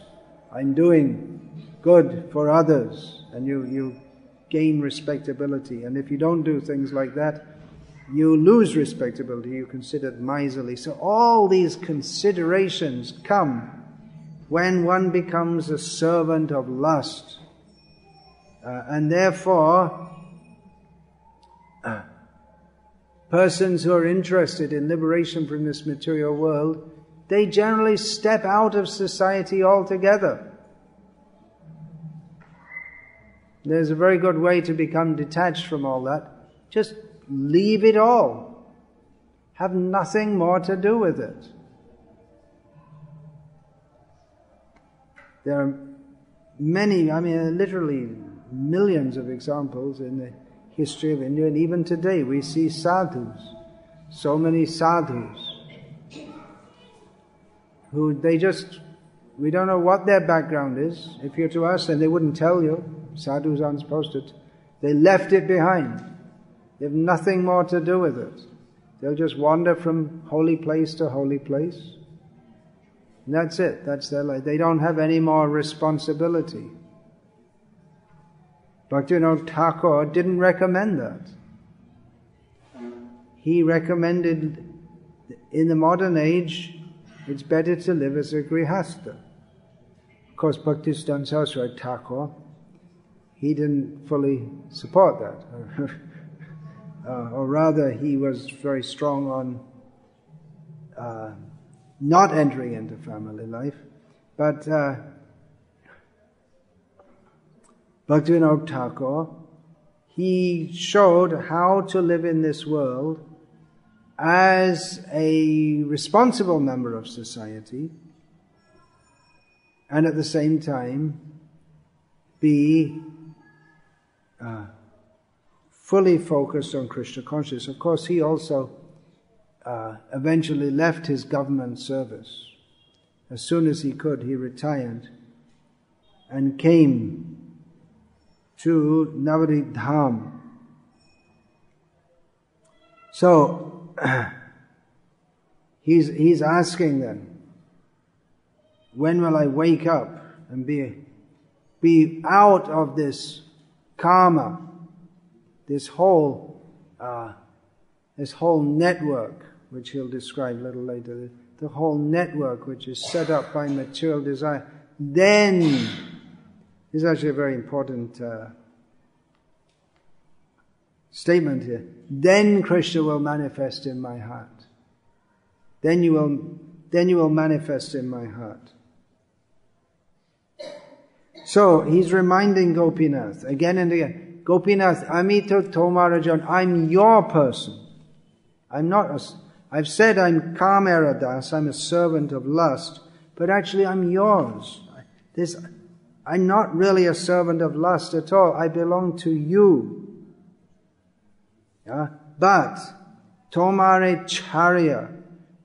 I'm doing good for others, and you, you gain respectability. And if you don't do things like that, you lose respectability, you're considered miserly. So all these considerations come when one becomes a servant of lust. Uh, and therefore, persons who are interested in liberation from this material world, they generally step out of society altogether. There's a very good way to become detached from all that. Just leave it all. Have nothing more to do with it. There are many, I mean, literally millions of examples in the history of India, and even today we see sadhus, so many sadhus, who they just, we don't know what their background is. If you're to ask them, they wouldn't tell you. Sadhus aren't supposed to. They left it behind. They have nothing more to do with it. They'll just wander from holy place to holy place. And that's it. That's their life. They don't have any more responsibility. Bhaktivinoda Thakur didn't recommend that. He recommended in the modern age, it's better to live as a grihastha. Of course, Bhaktisiddhanta Saraswati Thakur he didn't fully support that. uh, or rather, he was very strong on uh, not entering into family life. But uh, Bhaktivinoda Thakur, he showed how to live in this world as a responsible member of society and at the same time be uh, fully focused on Krishna consciousness. Of course, he also uh, eventually left his government service. As soon as he could, he retired and came to Navadvip Dham. So, he's, he's asking them, when will I wake up and be, be out of this karma, this whole, uh, this whole network, which he'll describe a little later, the whole network which is set up by material desire, then this is actually a very important uh, statement here. Then Krishna will manifest in my heart. Then you will, then you will manifest in my heart. So he's reminding Gopinath again and again, Gopinath, Amito Tomarajan, I'm your person. I'm not a, I've said I'm Kamaradas, I'm a servant of lust, but actually I'm yours. There's, I'm not really a servant of lust at all. I belong to you. Yeah? But, tomare charya,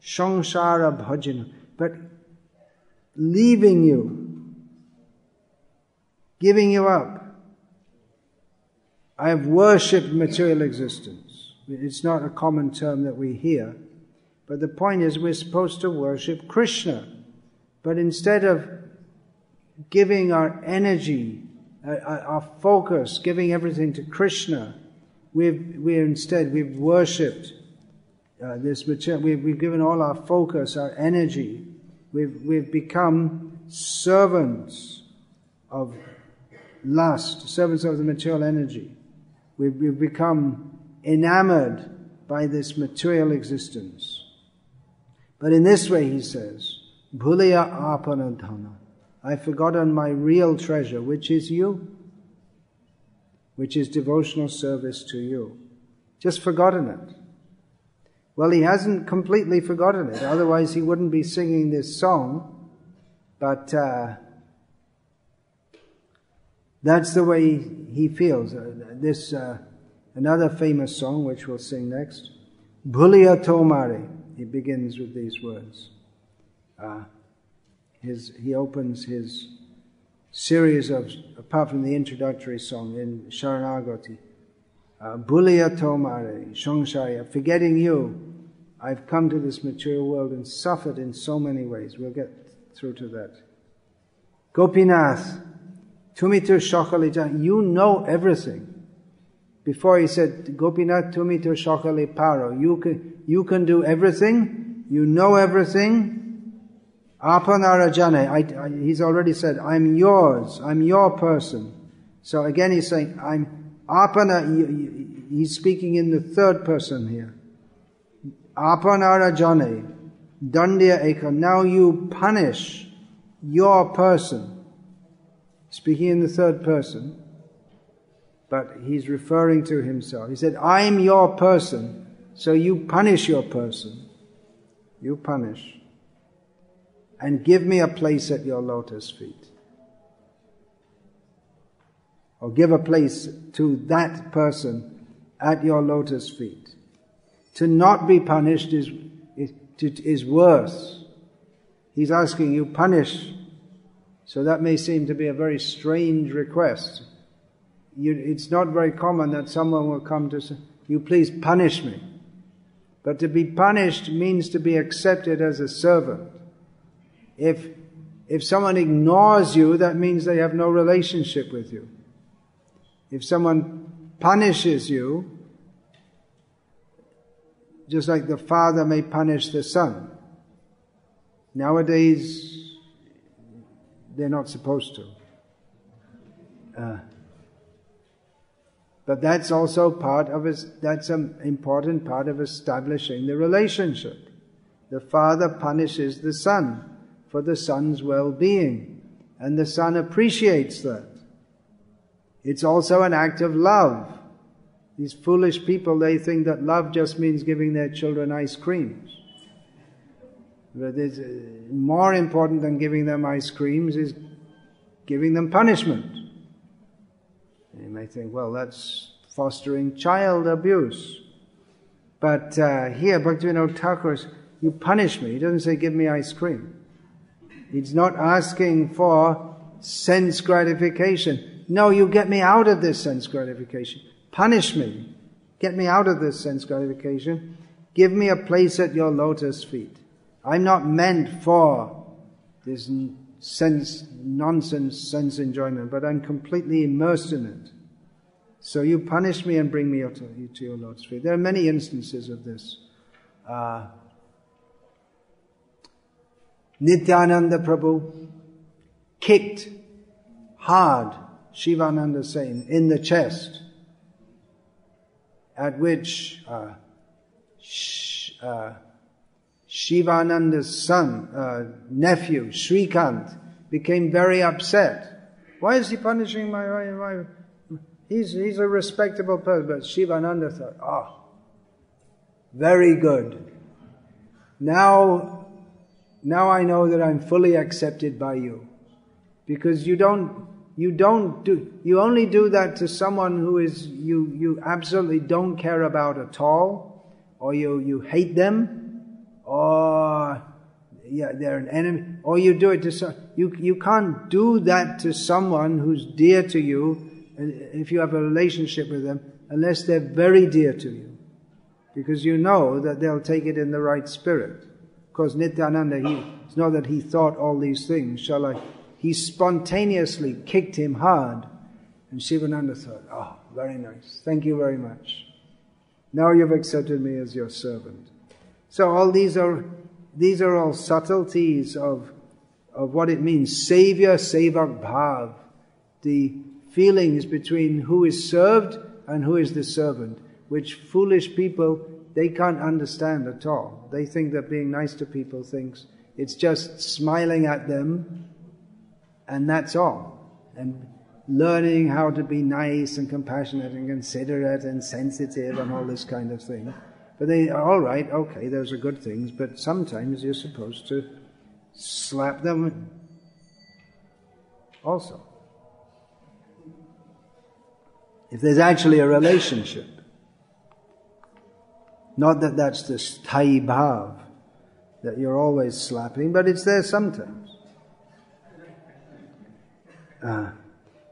shangshara bhajana. But leaving you, giving you up. I have worshipped material existence. It's not a common term that we hear. But the point is, we're supposed to worship Krishna. But instead of giving our energy, uh, uh, our focus, giving everything to Krishna, we've, we're instead, we've worshipped uh, this material, we've, we've given all our focus, our energy, we've, we've become servants of lust, servants of the material energy. We've, we've become enamored by this material existence. But in this way, he says, Bhuliya apanadhana. I've forgotten my real treasure, which is you, which is devotional service to you. Just forgotten it. Well, he hasn't completely forgotten it, otherwise, he wouldn't be singing this song. But uh, that's the way he feels. Uh, this, uh, another famous song, which we'll sing next, Bhuliya Tomare. He begins with these words. Uh, his, he opens his series of, apart from the introductory song in Sharanagati, uh, Bhuliya Tomare, Shongshaya, forgetting you, I've come to this material world and suffered in so many ways. We'll get through to that. Gopinath, Tumito Shokalija, you know everything. Before he said, Gopinath Tumito Shokali Paro, you can, you can do everything, you know everything, I, he's already said, I'm yours, I'm your person. So again he's saying, I'm apana, he's speaking in the third person here. Apanarajane, dandya eka, now you punish your person. Speaking in the third person, but he's referring to himself. He said, I'm your person, so you punish your person. You punish and give me a place at your lotus feet. Or give a place to that person at your lotus feet. To not be punished is, is, is worse. He's asking you punish. So that may seem to be a very strange request. You, it's not very common that someone will come to say, you please punish me. But to be punished means to be accepted as a servant. If, if someone ignores you, that means they have no relationship with you. If someone punishes you, just like the father may punish the son. Nowadays, they're not supposed to. Uh, but that's also part of it, that's an important part of establishing the relationship. The father punishes the son for the son's well-being. And the son appreciates that. It's also an act of love. These foolish people, they think that love just means giving their children ice creams. But it's uh, more important than giving them ice creams is giving them punishment. You may think, well, that's fostering child abuse. But uh, here, Bhaktivinoda Thakur, you punish me. He doesn't say, give me ice cream. He's not asking for sense gratification. No, you get me out of this sense gratification. Punish me. Get me out of this sense gratification. Give me a place at your lotus feet. I'm not meant for this sense, nonsense sense enjoyment, but I'm completely immersed in it. So you punish me and bring me to, your lotus feet. There are many instances of this. Uh, Nityananda Prabhu kicked hard Shivananda Sen in the chest, at which uh, Sh- uh, Shivananda's son, uh, nephew, Srikant, became very upset. Why is he punishing my, my he's, he's a respectable person, but Shivananda thought, oh, very good. Now now I know that I'm fully accepted by you. Because you don't, you don't do, you only do that to someone who is, you, you absolutely don't care about at all, or you, you hate them, or yeah, they're an enemy, or you do it to some, you, you can't do that to someone who's dear to you uh, if you have a relationship with them unless they're very dear to you. Because you know that they'll take it in the right spirit. Because Nityananda, he, it's not that he thought all these things, shall I? He spontaneously kicked him hard. And Shivananda thought, oh, very nice. Thank you very much. Now you've accepted me as your servant. So all these are these are all subtleties of, of what it means. Sevya, Sevak Bhav. The feelings between who is served and who is the servant, which foolish people, they can't understand at all. They think that being nice to people thinks it's just smiling at them and that's all. And learning how to be nice and compassionate and considerate and sensitive and all this kind of thing. But they, all right, okay, those are good things, but sometimes you're supposed to slap them also. If there's actually a relationship. Not that that's the sthai bhav, that you're always slapping, but it's there sometimes. Uh,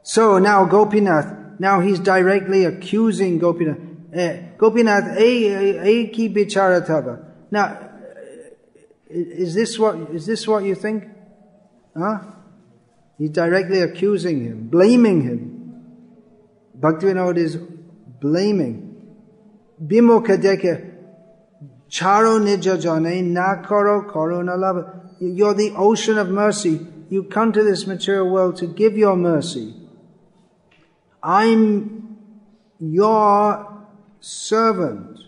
so now Gopinath, now he's directly accusing Gopinath. Eh, Gopinath, a ki bicharatava. Now, is this what is this what you think? Huh? He's directly accusing him, blaming him. Bhaktivinoda is blaming. Bimukadeka charo nija jane na karo lava. You're the ocean of mercy. You come to this material world to give your mercy. I'm your servant.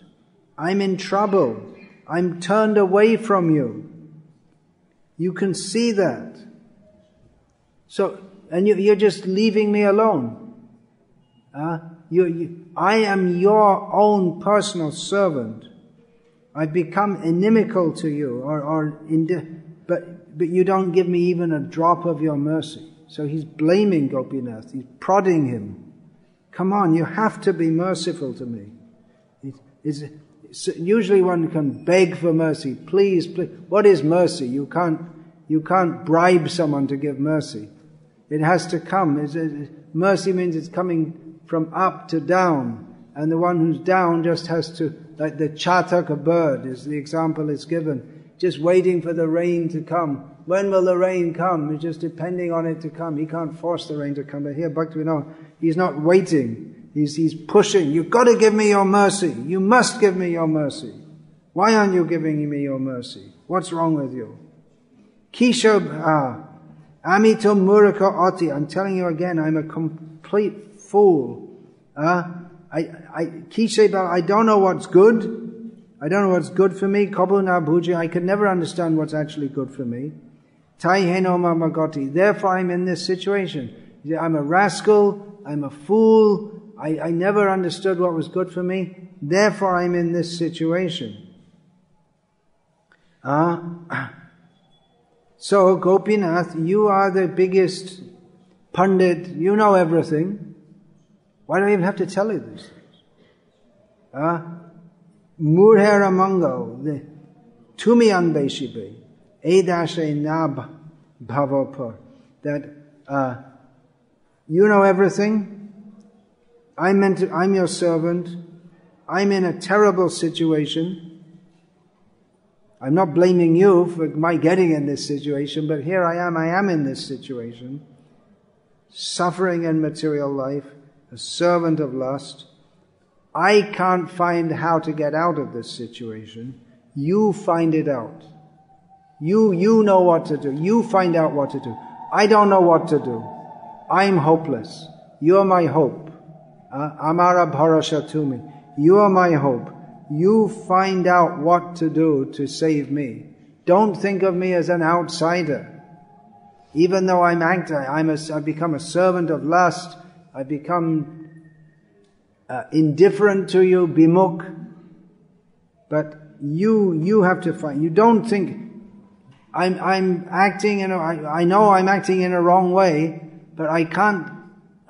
I'm in trouble. I'm turned away from you. You can see that. So, and you, are just leaving me alone. Uh, you, you, I am your own personal servant. I've become inimical to you, or, or but, but you don't give me even a drop of your mercy. So he's blaming Gopinath. He's prodding him. Come on, you have to be merciful to me. It's, usually one can beg for mercy. Please, please. What is mercy? You can't, you can't bribe someone to give mercy. It has to come. It's, mercy means it's coming from up to down. And the one who's down just has to, like the chataka bird is the example is given, just waiting for the rain to come. When will the rain come? He's just depending on it to come. He can't force the rain to come. But here, Bhaktivinoda, he's not waiting. He's, he's pushing. You've got to give me your mercy. You must give me your mercy. Why aren't you giving me your mercy? What's wrong with you? Kishab, ah, amito muraka oti. I'm telling you again, I'm a complete fool. Ah, I, I, Kishab, I don't know what's good. I don't know what's good for me. Kabuna bhuja. I could never understand what's actually good for me. Taiheno mamagoti. Therefore I'm in this situation. I'm a rascal. I'm a fool. I, I never understood what was good for me, therefore I'm in this situation. Uh, so, Gopinath, you are the biggest pundit, you know everything. Why do I even have to tell you these things? Uh, Murhera Mango, the Tumi Anbeshibe, Edashe Nab Bhavapur, that uh, you know everything, I'm, meant to, I'm your servant. I'm in a terrible situation. I'm not blaming you for my getting in this situation, but here I am, I am in this situation. Suffering in material life, a servant of lust. I can't find how to get out of this situation. You find it out. You, you know what to do. You find out what to do. I don't know what to do. I'm hopeless. You're my hope. Uh, Amara Bharasha me. You are my hope. You find out what to do to save me. Don't think of me as an outsider. Even though I'm acting, I'm a, I've become a servant of lust. I've become uh, indifferent to you, bimuk. But you, you have to find, you don't think, I'm, I'm acting in a, I, I know I'm acting in a wrong way, but I can't,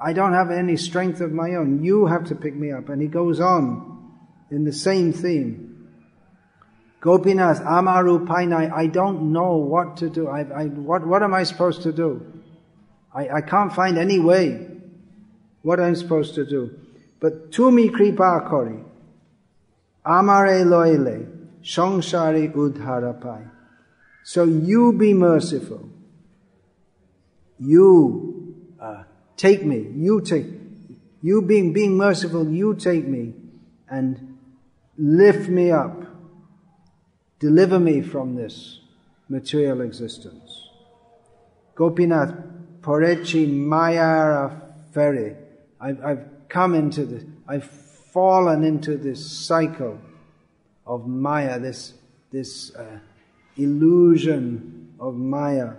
I don't have any strength of my own. You have to pick me up. And he goes on in the same theme. Gopinath, Amaru Painai, I don't know what to do. I, I, what, what am I supposed to do? I, I can't find any way what I'm supposed to do. But tumi kripa kori, amare loile, shongshari udharapai. So you be merciful. You uh, take me. You take. You being being merciful. You take me and lift me up. Deliver me from this material existence. Gopinath Porechi Mayara Feri. I've, I've come into this. I've fallen into this cycle of Maya. This this. Uh, illusion of Maya.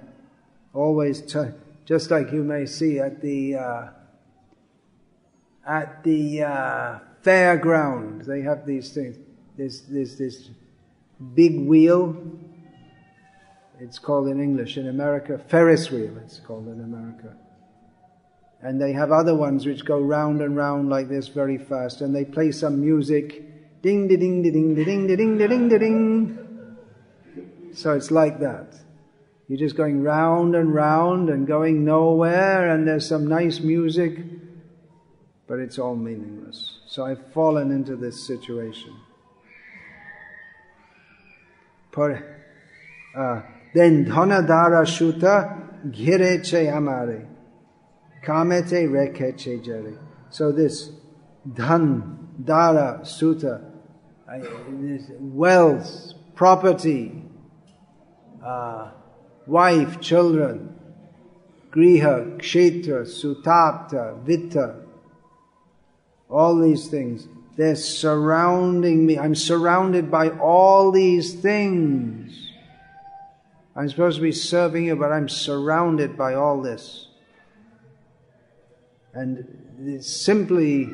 Always, t- just like you may see at the uh, at the uh, fairground, they have these things. There's, there's this big wheel. It's called in English in America Ferris wheel. It's called in America and they have other ones which go round and round like this very fast, and they play some music, ding de ding de ding de ding de ding de ding de ding. So it's like that. You're just going round and round and going nowhere, and there's some nice music, but it's all meaningless. So I've fallen into this situation. Uh, then Dhanadara Shuta Ghire Che Amare kamete rekeche jare. So this dhan, dara, sutta, wealth, property, uh, wife, children, griha, kshetra, sutapta, vitta, all these things. They're surrounding me. I'm surrounded by all these things. I'm supposed to be serving you, but I'm surrounded by all this. And simply,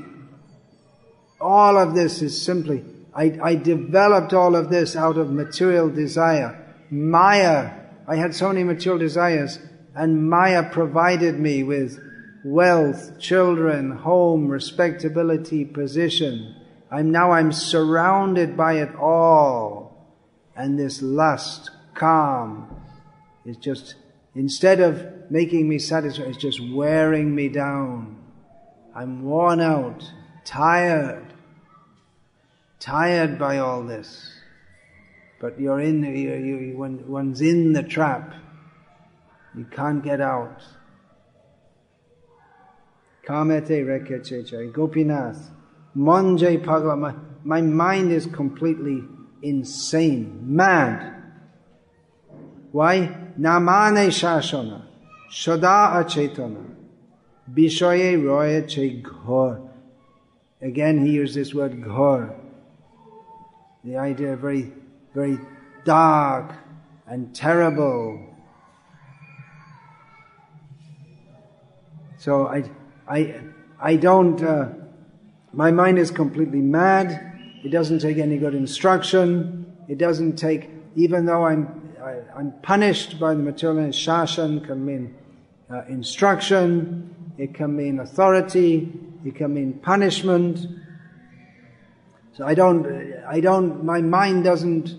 all of this is simply, I, I developed all of this out of material desire. Maya, I had so many material desires, and Maya provided me with wealth, children, home, respectability, position. I'm now I'm surrounded by it all. And this lust, calm, is just, instead of making me satisfied, it's just wearing me down. I'm worn out, tired, tired by all this. But you're in, you, you, when one's in the trap, you can't get out. Kamete rekecheche, Gopinath, Monje Pagla, my, my mind is completely insane, mad. Why? Shashana, Shada Achetana, Bishoye Roye Che Ghor. Again, he uses this word Ghor. The idea of very very dark and terrible. So I, I, I don't, uh, my mind is completely mad. It doesn't take any good instruction. It doesn't take, even though I'm, I, am punished by the material, shashan can mean uh, instruction, it can mean authority, it can mean punishment, so I don't, I don't, my mind doesn't,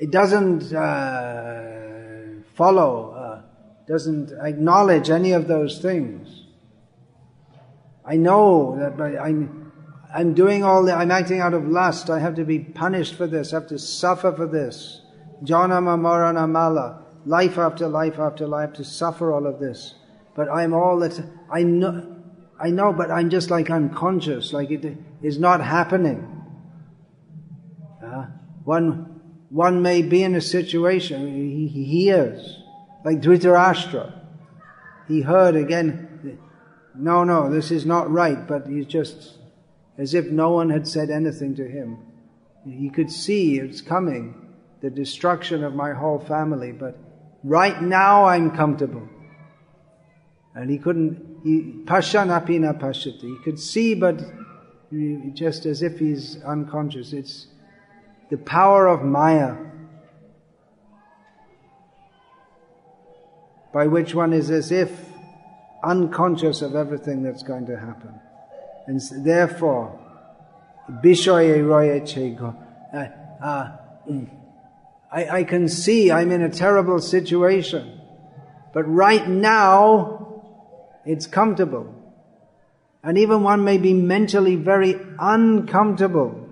it doesn't uh, follow, uh, doesn't acknowledge any of those things. I know that by, I'm, I'm doing all the, I'm acting out of lust. I have to be punished for this. I have to suffer for this. Janama marana mala. Life after life after life to suffer all of this. But I'm all that, I know, I know, but I'm just like unconscious, like it is not happening. Uh, one, one may be in a situation, he, he hears, like Dhritarashtra. He heard again, no, no, this is not right, but he's just as if no one had said anything to him. He could see it's coming, the destruction of my whole family, but right now I'm comfortable. And he couldn't, he, pashanapina pashati, he could see, but just as if he's unconscious. It's the power of Maya, by which one is as if unconscious of everything that's going to happen. And therefore, Bishoye Roye Chego, uh, uh, mm, I, I can see I'm in a terrible situation. But right now, it's comfortable. And even one may be mentally very uncomfortable,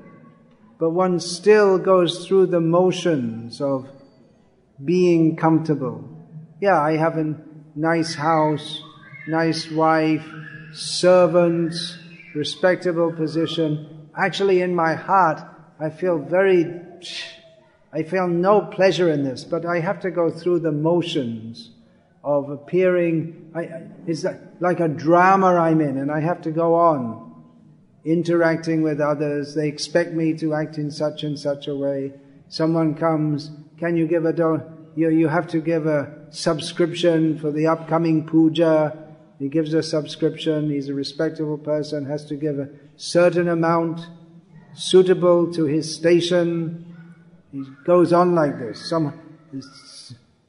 but one still goes through the motions of being comfortable. Yeah, I have a nice house, nice wife, servants, respectable position. Actually, in my heart, I feel very, I feel no pleasure in this, but I have to go through the motions of appearing. I, it's like a drama I'm in, and I have to go on interacting with others. They expect me to act in such and such a way. Someone comes, can you give a do? You, you have to give a subscription for the upcoming puja. He gives a subscription. He's a respectable person, has to give a certain amount suitable to his station. He goes on like this. Some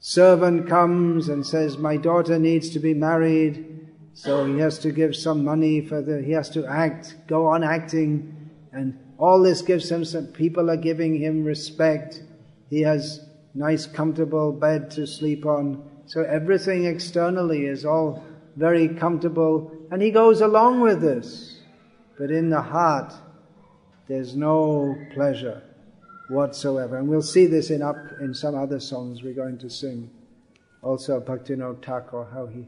servant comes and says, my daughter needs to be married. So he has to give some money for the, he has to act, go on acting. And all this gives him some, people are giving him respect. He has nice comfortable bed to sleep on. So everything externally is all very comfortable and he goes along with this. But in the heart, there's no pleasure whatsoever. And we'll see this in up in some other songs we're going to sing. Also Bhaktivinoda Thakur, how he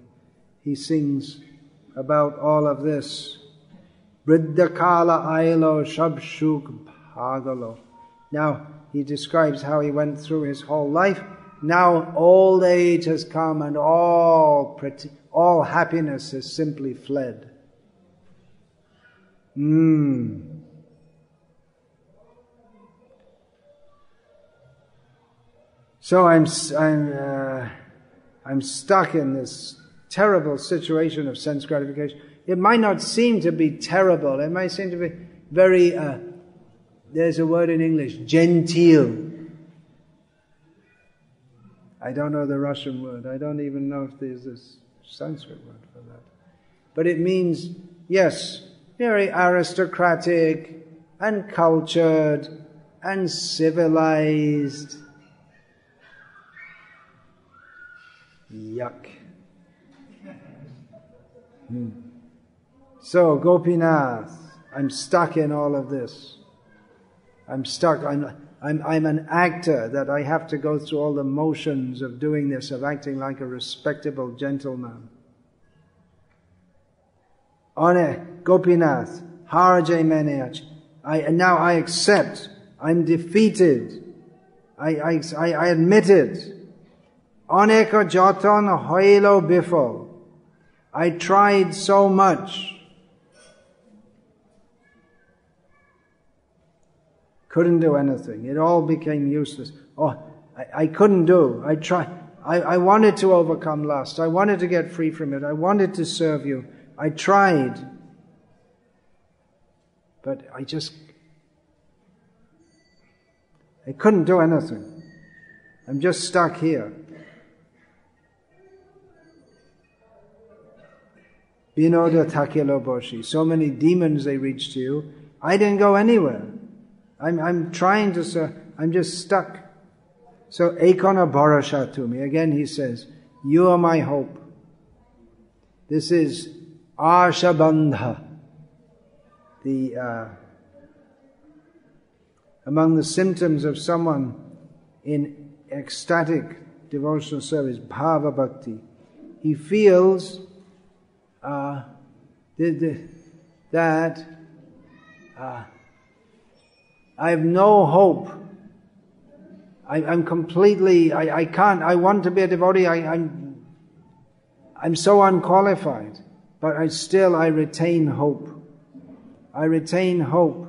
he sings about all of this. Vriddakala ailo shabshuk bhagalo. Now he describes how he went through his whole life. Now old age has come and all all happiness has simply fled. Hmm. So I'm I'm uh, I'm stuck in this terrible situation of sense gratification. It might not seem to be terrible. It might seem to be very, uh, there's a word in English, genteel. I don't know the Russian word. I don't even know if there's this Sanskrit word for that. But it means, yes, very aristocratic and cultured and civilized. Yuck. Hmm. So, Gopinath, I'm stuck in all of this. I'm stuck. I'm, I'm, I'm an actor that I have to go through all the motions of doing this, of acting like a respectable gentleman. One Gopinath, Harajay Meneach. I, and now I accept. I'm defeated. I, I, I admit it. Oneka joton hoilo bifol. I tried so much. Couldn't do anything. It all became useless. Oh, I, I couldn't do. I tried. I, I wanted to overcome lust. I wanted to get free from it. I wanted to serve you. I tried. But I just, I couldn't do anything. I'm just stuck here. Binoda Takelo Boshi. So many demons they reached to you. I didn't go anywhere. I'm, I'm trying to, sir, I'm just stuck. So Ekona Barasha to me. Again he says, you are my hope. This is Ashabandha. The, uh, among the symptoms of someone in ecstatic devotional service, bhava bhakti, he feels uh, that uh, I have no hope. I, am completely, I, I can't, I want to be a devotee, I, I'm, I'm so unqualified, but I still, I retain hope. I retain hope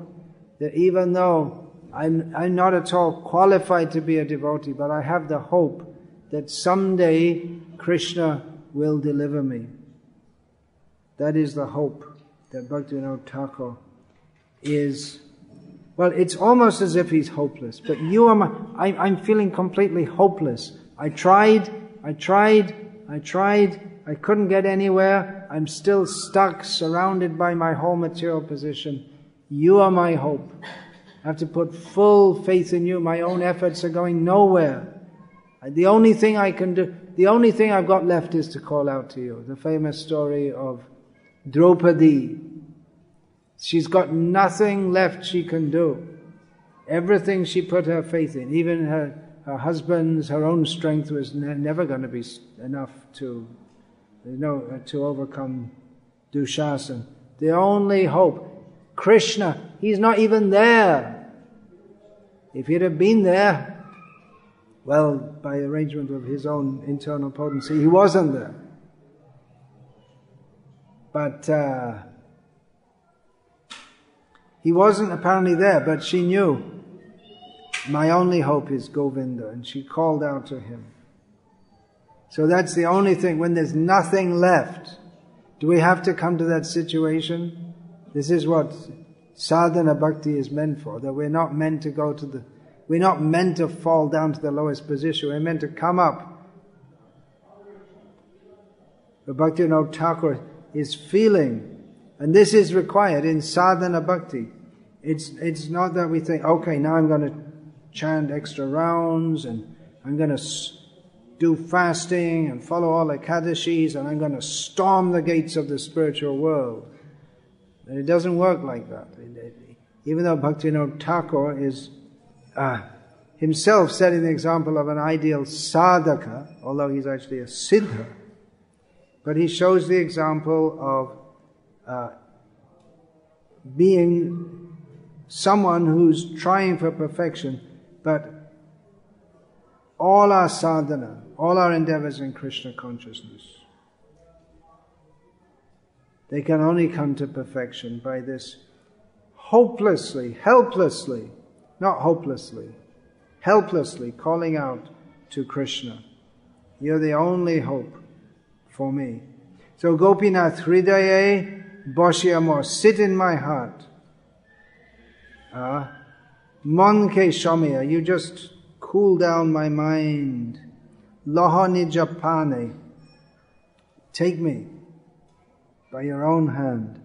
that even though I'm, I'm not at all qualified to be a devotee, but I have the hope that someday Krishna will deliver me. That is the hope that Bhaktivinoda Thakur is. Well, it's almost as if he's hopeless, but you are my, I, I'm feeling completely hopeless. I tried, I tried, I tried, I couldn't get anywhere, I'm still stuck, surrounded by my whole material position. You are my hope. I have to put full faith in you. My own efforts are going nowhere. The only thing I can do, the only thing I've got left is to call out to you. The famous story of Draupadi. She's got nothing left she can do. Everything she put her faith in, even her, her husband's, her own strength was ne- never going to be enough to, you know, to overcome Dushasan. The only hope, Krishna, he's not even there. If he'd have been there, well, by arrangement of his own internal potency, he wasn't there. But uh, he wasn't apparently there, but she knew. My only hope is Govinda, and she called out to him. So that's the only thing. When there's nothing left, do we have to come to that situation? This is what sadhana bhakti is meant for, that we're not meant to go to the we're not meant to fall down to the lowest position. We're meant to come up. But Bhaktivinoda Thakur is feeling, and this is required in sadhana bhakti. It's, it's not that we think, okay, now I'm going to chant extra rounds and I'm going to do fasting and follow all the kadashis and I'm going to storm the gates of the spiritual world. And it doesn't work like that. Even though Bhaktivinoda Thakur is uh, himself setting the example of an ideal sadhaka, although he's actually a siddha, but he shows the example of uh, being someone who's trying for perfection, but all our sadhana, all our endeavors in Krishna consciousness, they can only come to perfection by this hopelessly, helplessly not hopelessly, helplessly calling out to Krishna. You're the only hope for me. So Gopinath Hridaye Boshyamor, sit in my heart. Uh, Monke Shamya, you just cool down my mind. Lohani Japane, take me by your own hand.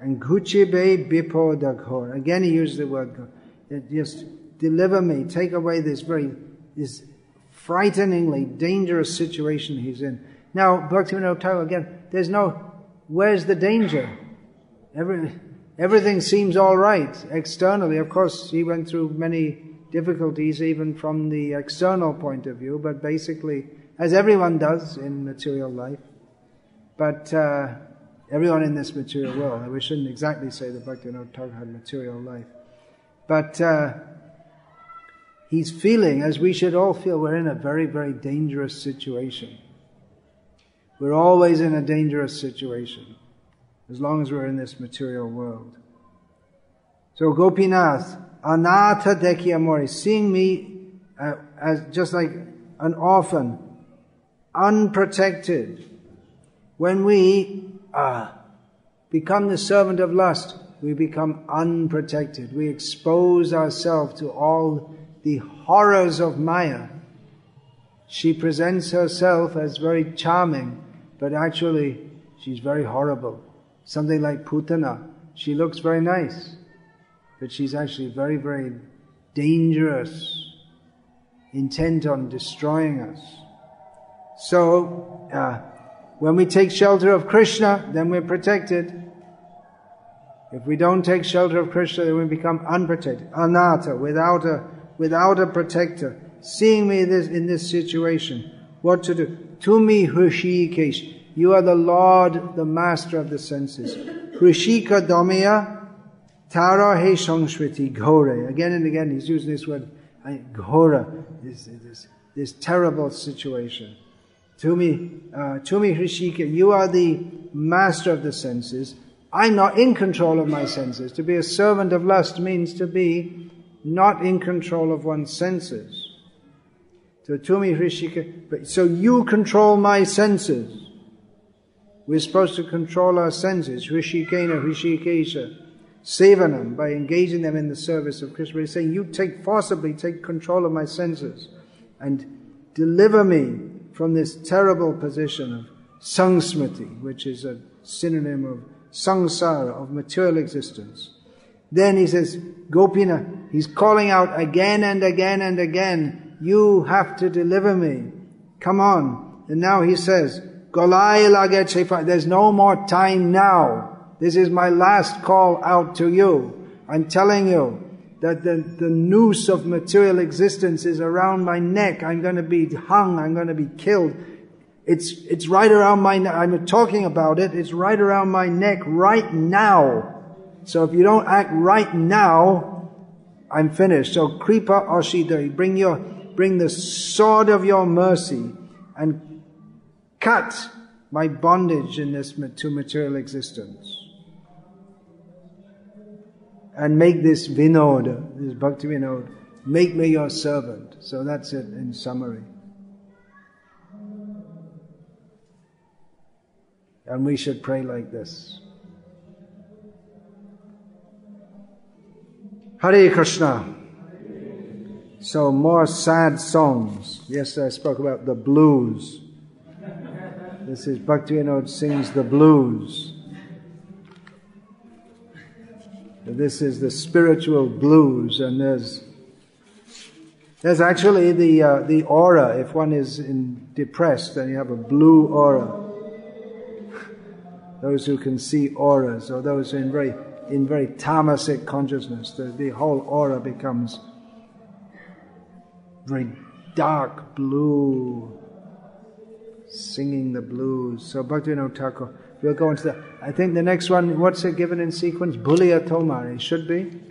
And Guchibe Bipo Daghor. Again he used the word Ghor. just deliver me, take away this very, this frighteningly dangerous situation he's in. Now, Bhaktivinoda Thakur again, there's no, where's the danger? Every, everything seems all right externally. Of course, he went through many difficulties even from the external point of view, but basically, as everyone does in material life, but uh, everyone in this material world, we shouldn't exactly say that Bhaktivinoda Thakur had material life. But uh, he's feeling, as we should all feel, we're in a very, very dangerous situation. We're always in a dangerous situation, as long as we're in this material world. So Gopinath, Anatha Dekiamori, seeing me uh, as just like an orphan, unprotected. When we uh, become the servant of lust, we become unprotected. We expose ourselves to all the horrors of Maya. She presents herself as very charming, but actually she's very horrible. Something like Putana. She looks very nice, but she's actually very, very dangerous, intent on destroying us. So, uh, when we take shelter of Krishna, then we're protected. If we don't take shelter of Krishna, then we become unprotected, anata, without a, without a protector. Seeing me this, in this situation, what to do? To me, Hrishikesh, you are the Lord, the master of the senses. Hrishika Domya, Tara He Sangshriti Ghore. Again and again, he's using this word, Ghora, this, this, this terrible situation. To me, uh, to me, Hrishika, you are the master of the senses. I'm not in control of my senses. To be a servant of lust means to be not in control of one's senses. So Tumi Hrishika, so you control my senses. We're supposed to control our senses, Hrishikena, Hrishikesha, Sevanam, by engaging them in the service of Krishna. We're saying, you take, forcibly take control of my senses and deliver me from this terrible position of sangsmriti, which is a synonym of samsara, of material existence. Then he says, Gopina, he's calling out again and again and again, you have to deliver me. Come on. And now he says, there's no more time now. This is my last call out to you. I'm telling you that the, the noose of material existence is around my neck. I'm going to be hung. I'm going to be killed. It's, it's right around my neck. I'm talking about it. It's right around my neck right now. So if you don't act right now, I'm finished. So kripa ashidari, bring your, bring the sword of your mercy and cut my bondage in this to material existence. And make this vinoda, this bhakti vinod, make me your servant. So that's it in summary. And we should pray like this. Hare Krishna. So more sad songs. Yesterday I spoke about the blues. This is Bhaktivinoda sings the blues. This is the spiritual blues, and there's there's actually the uh, the aura. If one is in depressed, then you have a blue aura. those who can see auras, or those in very in very tamasic consciousness, the, the whole aura becomes very dark blue, singing the blues. So Bhaktivinoda Thakur, we'll go into that. I think the next one, what's it given in sequence? Bhuliya Tomare, it should be.